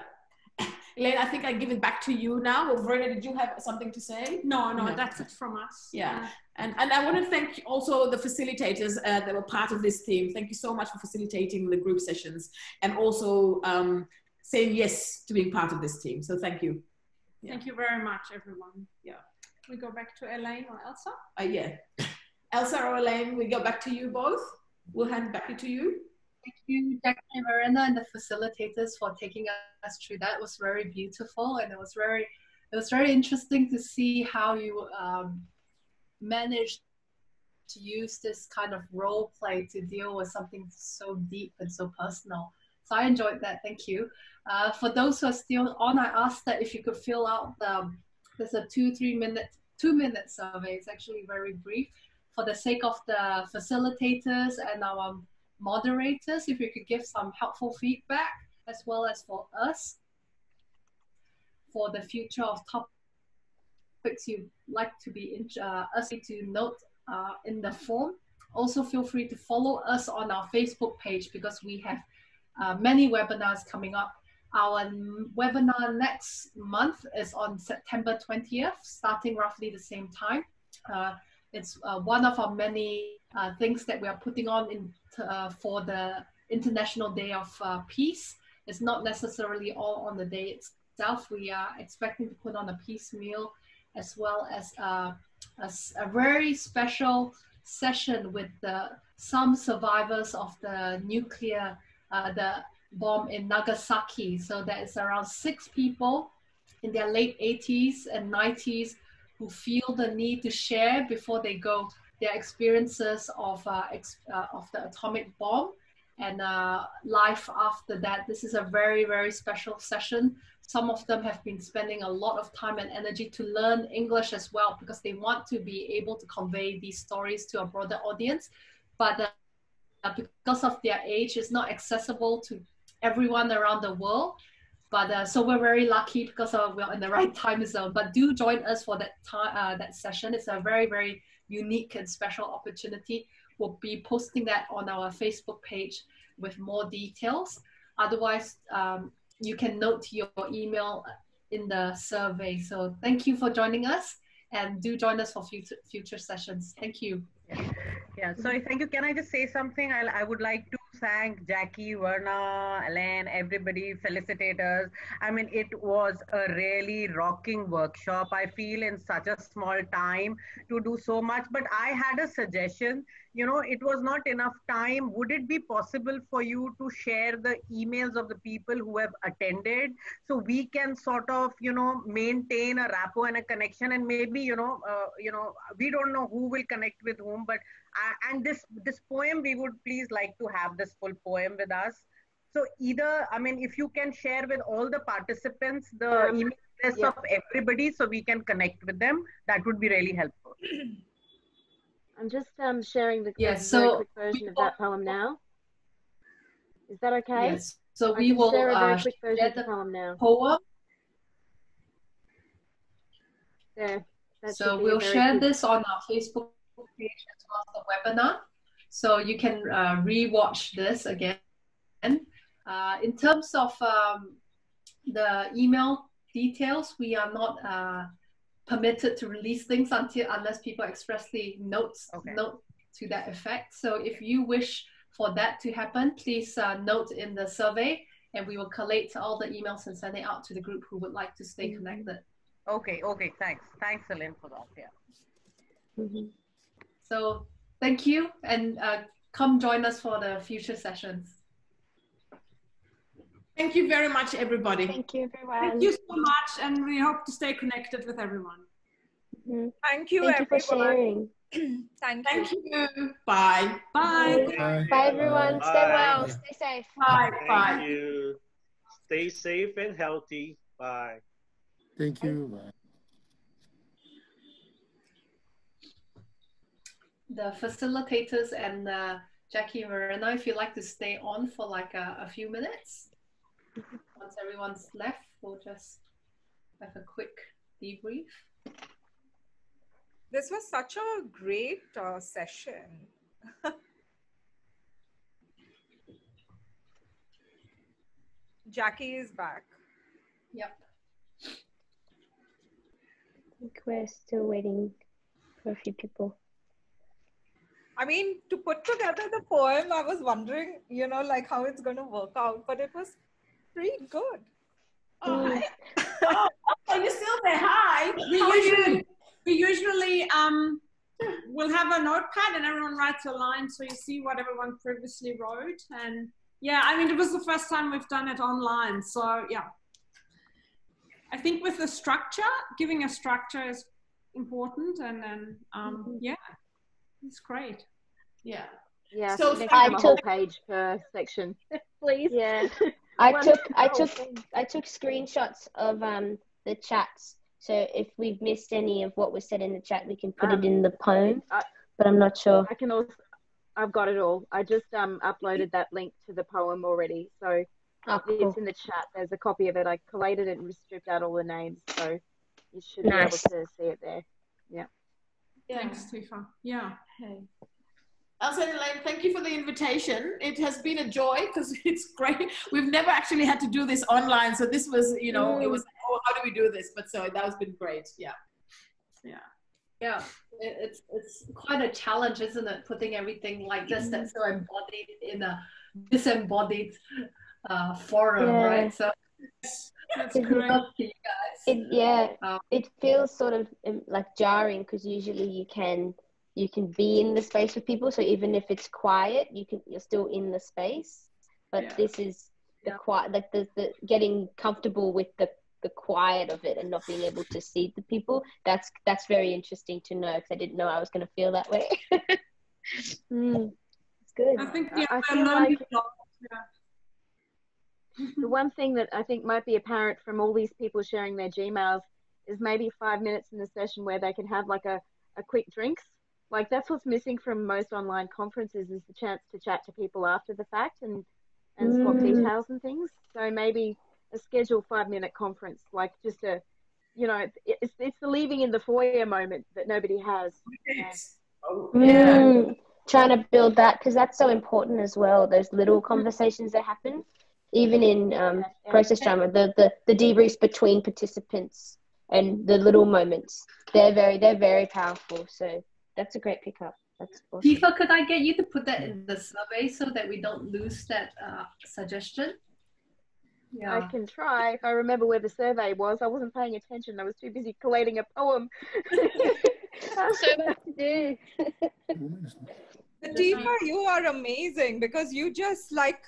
[SPEAKER 2] Elaine, I think I give it back to you now. Well, Verena, did you have something to say?
[SPEAKER 3] No, no, no. that's it from us.
[SPEAKER 2] Yeah. yeah. And, and I want to thank also the facilitators uh, that were part of this team. Thank you so much for facilitating the group sessions and also um, saying yes to being part of this team. So thank you.
[SPEAKER 3] Yeah. Thank you very much, everyone. Yeah. We go back to Elaine or Elsa?
[SPEAKER 2] Uh, yeah. Elsa or Elaine, we go back to you both. We'll hand back to you.
[SPEAKER 1] Thank you, Jackie and Verena and the facilitators for taking us through that. It was very beautiful and it was very, it was very interesting to see how you um, managed to use this kind of role play to deal with something so deep and so personal. So I enjoyed that. Thank you. Uh, for those who are still on, I asked that if you could fill out the, there's a two, three minute, two minute survey. It's actually very brief for the sake of the facilitators and our moderators, if you could give some helpful feedback as well as for us for the future of topics you'd like to be in, uh, us to note uh, in the form. Also feel free to follow us on our Facebook page because we have uh, many webinars coming up. Our webinar next month is on September 20th, starting roughly the same time. Uh, it's uh, one of our many uh, things that we are putting on in, uh, for the International Day of uh, Peace. It's not necessarily all on the day itself. We are expecting to put on a peace meal as well as a, a, very special session with the, some survivors of the nuclear, uh, the bomb in Nagasaki. So that is around six people in their late 80s and 90s who feel the need to share before they go their experiences of, uh, ex uh, of the atomic bomb and uh, life after that. This is a very, very special session. Some of them have been spending a lot of time and energy to learn English as well because they want to be able to convey these stories to a broader audience. But uh, because of their age, it's not accessible to everyone around the world. But uh, so we're very lucky because uh, we're in the right time zone. But do join us for that time uh, that session. It's a very very unique and special opportunity. We'll be posting that on our Facebook page with more details. Otherwise, um, you can note your email in the survey. So thank you for joining us and do join us for future, future sessions. Thank you.
[SPEAKER 5] Yeah, sorry, thank you. Can I just say something? I, I would like to thank Jackie, Verna, Elaine, everybody, felicitators. I mean, it was a really rocking workshop. I feel in such a small time to do so much. But I had a suggestion. You know, it was not enough time. Would it be possible for you to share the emails of the people who have attended so we can sort of, you know, maintain a rapport and a connection? And maybe, you know, uh, you know, we don't know who will connect with whom, but uh, and this this poem we would please like to have this full poem with us so either i mean if you can share with all the participants the yeah. email address yeah. of everybody so we can connect with them that would be really helpful
[SPEAKER 4] i'm just um, sharing the
[SPEAKER 1] yeah, so
[SPEAKER 4] quick version of that poem now. Is that okay?
[SPEAKER 1] Yes. So I we will share a very uh, quick version of the
[SPEAKER 4] poem now.
[SPEAKER 1] poem.
[SPEAKER 4] There.
[SPEAKER 1] So we'll share this on our facebook page as well as the webinar. So you can uh, re-watch this again. Uh, in terms of um, the email details, we are not uh, permitted to release things until unless people expressly notes
[SPEAKER 5] Okay.
[SPEAKER 1] note to that effect. So if you wish for that to happen, please uh, note in the survey, and we will collate all the emails and send it out to the group who would like to stay connected.
[SPEAKER 5] Okay, okay, thanks. Thanks, Elaine, for that. Yeah.
[SPEAKER 1] So thank you, and uh, come join us for the future sessions.
[SPEAKER 2] Thank you very much, everybody.
[SPEAKER 4] Thank you, everyone.
[SPEAKER 3] Thank you so much, and we hope to stay connected with everyone.
[SPEAKER 6] Thank you,
[SPEAKER 8] Thank you for sharing.
[SPEAKER 6] Thank,
[SPEAKER 2] Thank you. Bye.
[SPEAKER 3] Bye.
[SPEAKER 8] Bye, everyone. Stay
[SPEAKER 19] Bye.
[SPEAKER 8] well. Stay safe.
[SPEAKER 2] Bye.
[SPEAKER 19] Thank you. Stay safe and healthy. Bye.
[SPEAKER 17] Thank you. Bye.
[SPEAKER 1] The facilitators and uh, Jackie and Marina, if you'd like to stay on for like a, a few minutes, once everyone's left, we'll just have a quick debrief.
[SPEAKER 6] This was such a great uh, session. Jackie is back.
[SPEAKER 1] Yep.
[SPEAKER 8] I think we're still waiting for a few people.
[SPEAKER 6] I mean, to put together the poem, I was wondering, you know, like how it's going to work out, but it was pretty good.
[SPEAKER 2] Oh, hi. oh, oh, you're still there. Hi.
[SPEAKER 3] We
[SPEAKER 2] How
[SPEAKER 3] usually, we usually um, will have a notepad and everyone writes a line so you see what everyone previously wrote. And yeah, I mean, it was the first time we've done it online. So yeah. I think with the structure, giving a structure is important. And then, um, yeah, it's great.
[SPEAKER 2] Yeah.
[SPEAKER 4] Yeah,
[SPEAKER 2] So
[SPEAKER 4] so next
[SPEAKER 8] I
[SPEAKER 4] time a whole page per section, please.
[SPEAKER 8] Yeah. I took I took
[SPEAKER 4] thing.
[SPEAKER 8] I took screenshots of um the chats. So if we've missed any of what was said in the chat, we can put
[SPEAKER 4] Um,
[SPEAKER 8] it in the poem.
[SPEAKER 4] I-
[SPEAKER 8] But I'm not sure.
[SPEAKER 4] I can also, I've got it all. I just um uploaded that link to the poem already, so
[SPEAKER 8] Oh,
[SPEAKER 4] it's in the chat. There's a copy of it. I collated it and stripped out all the names, so you should
[SPEAKER 8] Nice.
[SPEAKER 4] be able to see it there. Yeah.
[SPEAKER 3] Thanks, Tifa. Yeah.
[SPEAKER 2] Okay. Elsa and Elaine, thank you for the invitation. It has been a joy because it's great. We've never actually had to do this online, so this was, you know, it was. Oh, how do we do this? But so that has been great. Yeah.
[SPEAKER 3] Yeah.
[SPEAKER 1] Yeah, it's it's quite a challenge, isn't it? Putting everything like this that's so embodied in a disembodied uh, forum,
[SPEAKER 8] Yeah.
[SPEAKER 1] right? So
[SPEAKER 3] That's
[SPEAKER 8] it-
[SPEAKER 3] great.
[SPEAKER 1] up to you guys.
[SPEAKER 8] It, yeah,
[SPEAKER 1] Um,
[SPEAKER 8] it feels sort of um, like jarring because usually you can you can be in the space with people. So even if it's quiet, you can you're still in the space. But
[SPEAKER 3] Yeah.
[SPEAKER 8] this is the quiet, like the, the getting comfortable with the the quiet of it and not being able to see the people. That's that's very interesting to know because I didn't know I was going to feel that way. mm, it's good.
[SPEAKER 3] I think yeah,
[SPEAKER 4] I
[SPEAKER 3] we're
[SPEAKER 4] feel
[SPEAKER 3] learning
[SPEAKER 4] like-
[SPEAKER 3] Yeah.
[SPEAKER 4] the one thing that I think might be apparent from all these people sharing their Gmails is maybe five minutes in the session where they can have like a, a quick drinks. Like that's what's missing from most online conferences is the chance to chat to people after the fact and, and swap
[SPEAKER 8] Mm.
[SPEAKER 4] details and things. So maybe a scheduled five minute conference, like just a, you know, it's, it's the leaving in the foyer moment that nobody has. Yeah.
[SPEAKER 2] Oh,
[SPEAKER 8] Mm, trying to build that because that's so important as well. Those little conversations that happen, even in um,
[SPEAKER 4] yeah.
[SPEAKER 8] process drama, the, the the debriefs between participants and the little moments. They're very they're very powerful. So that's a great pickup. That's awesome.
[SPEAKER 1] Tifa, could I get you to put that in the survey so that we don't lose that uh, suggestion? Yeah.
[SPEAKER 4] I can try if I remember where the survey was. I wasn't paying attention. I was too busy collating a poem.
[SPEAKER 8] so much to do.
[SPEAKER 6] Tifa, you are amazing because you just like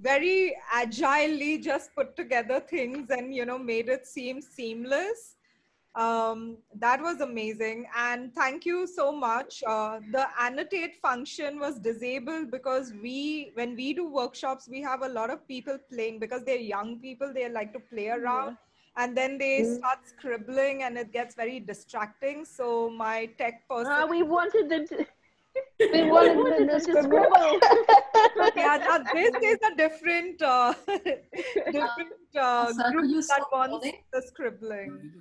[SPEAKER 6] very agilely just put together things and you know made it seem seamless. Um, that was amazing, and thank you so much. Uh, the annotate function was disabled because we, when we do workshops, we have a lot of people playing because they're young people. They like to play around, and then they
[SPEAKER 4] Mm.
[SPEAKER 6] start scribbling, and it gets very distracting. So my tech person.
[SPEAKER 4] Ah, we wanted them to.
[SPEAKER 8] We
[SPEAKER 4] We
[SPEAKER 8] wanted
[SPEAKER 4] wanted
[SPEAKER 8] them
[SPEAKER 4] them
[SPEAKER 8] to
[SPEAKER 4] to
[SPEAKER 8] scribble.
[SPEAKER 6] yeah, now this is a different, uh, different uh,
[SPEAKER 1] Sir,
[SPEAKER 6] group that wants the scribbling.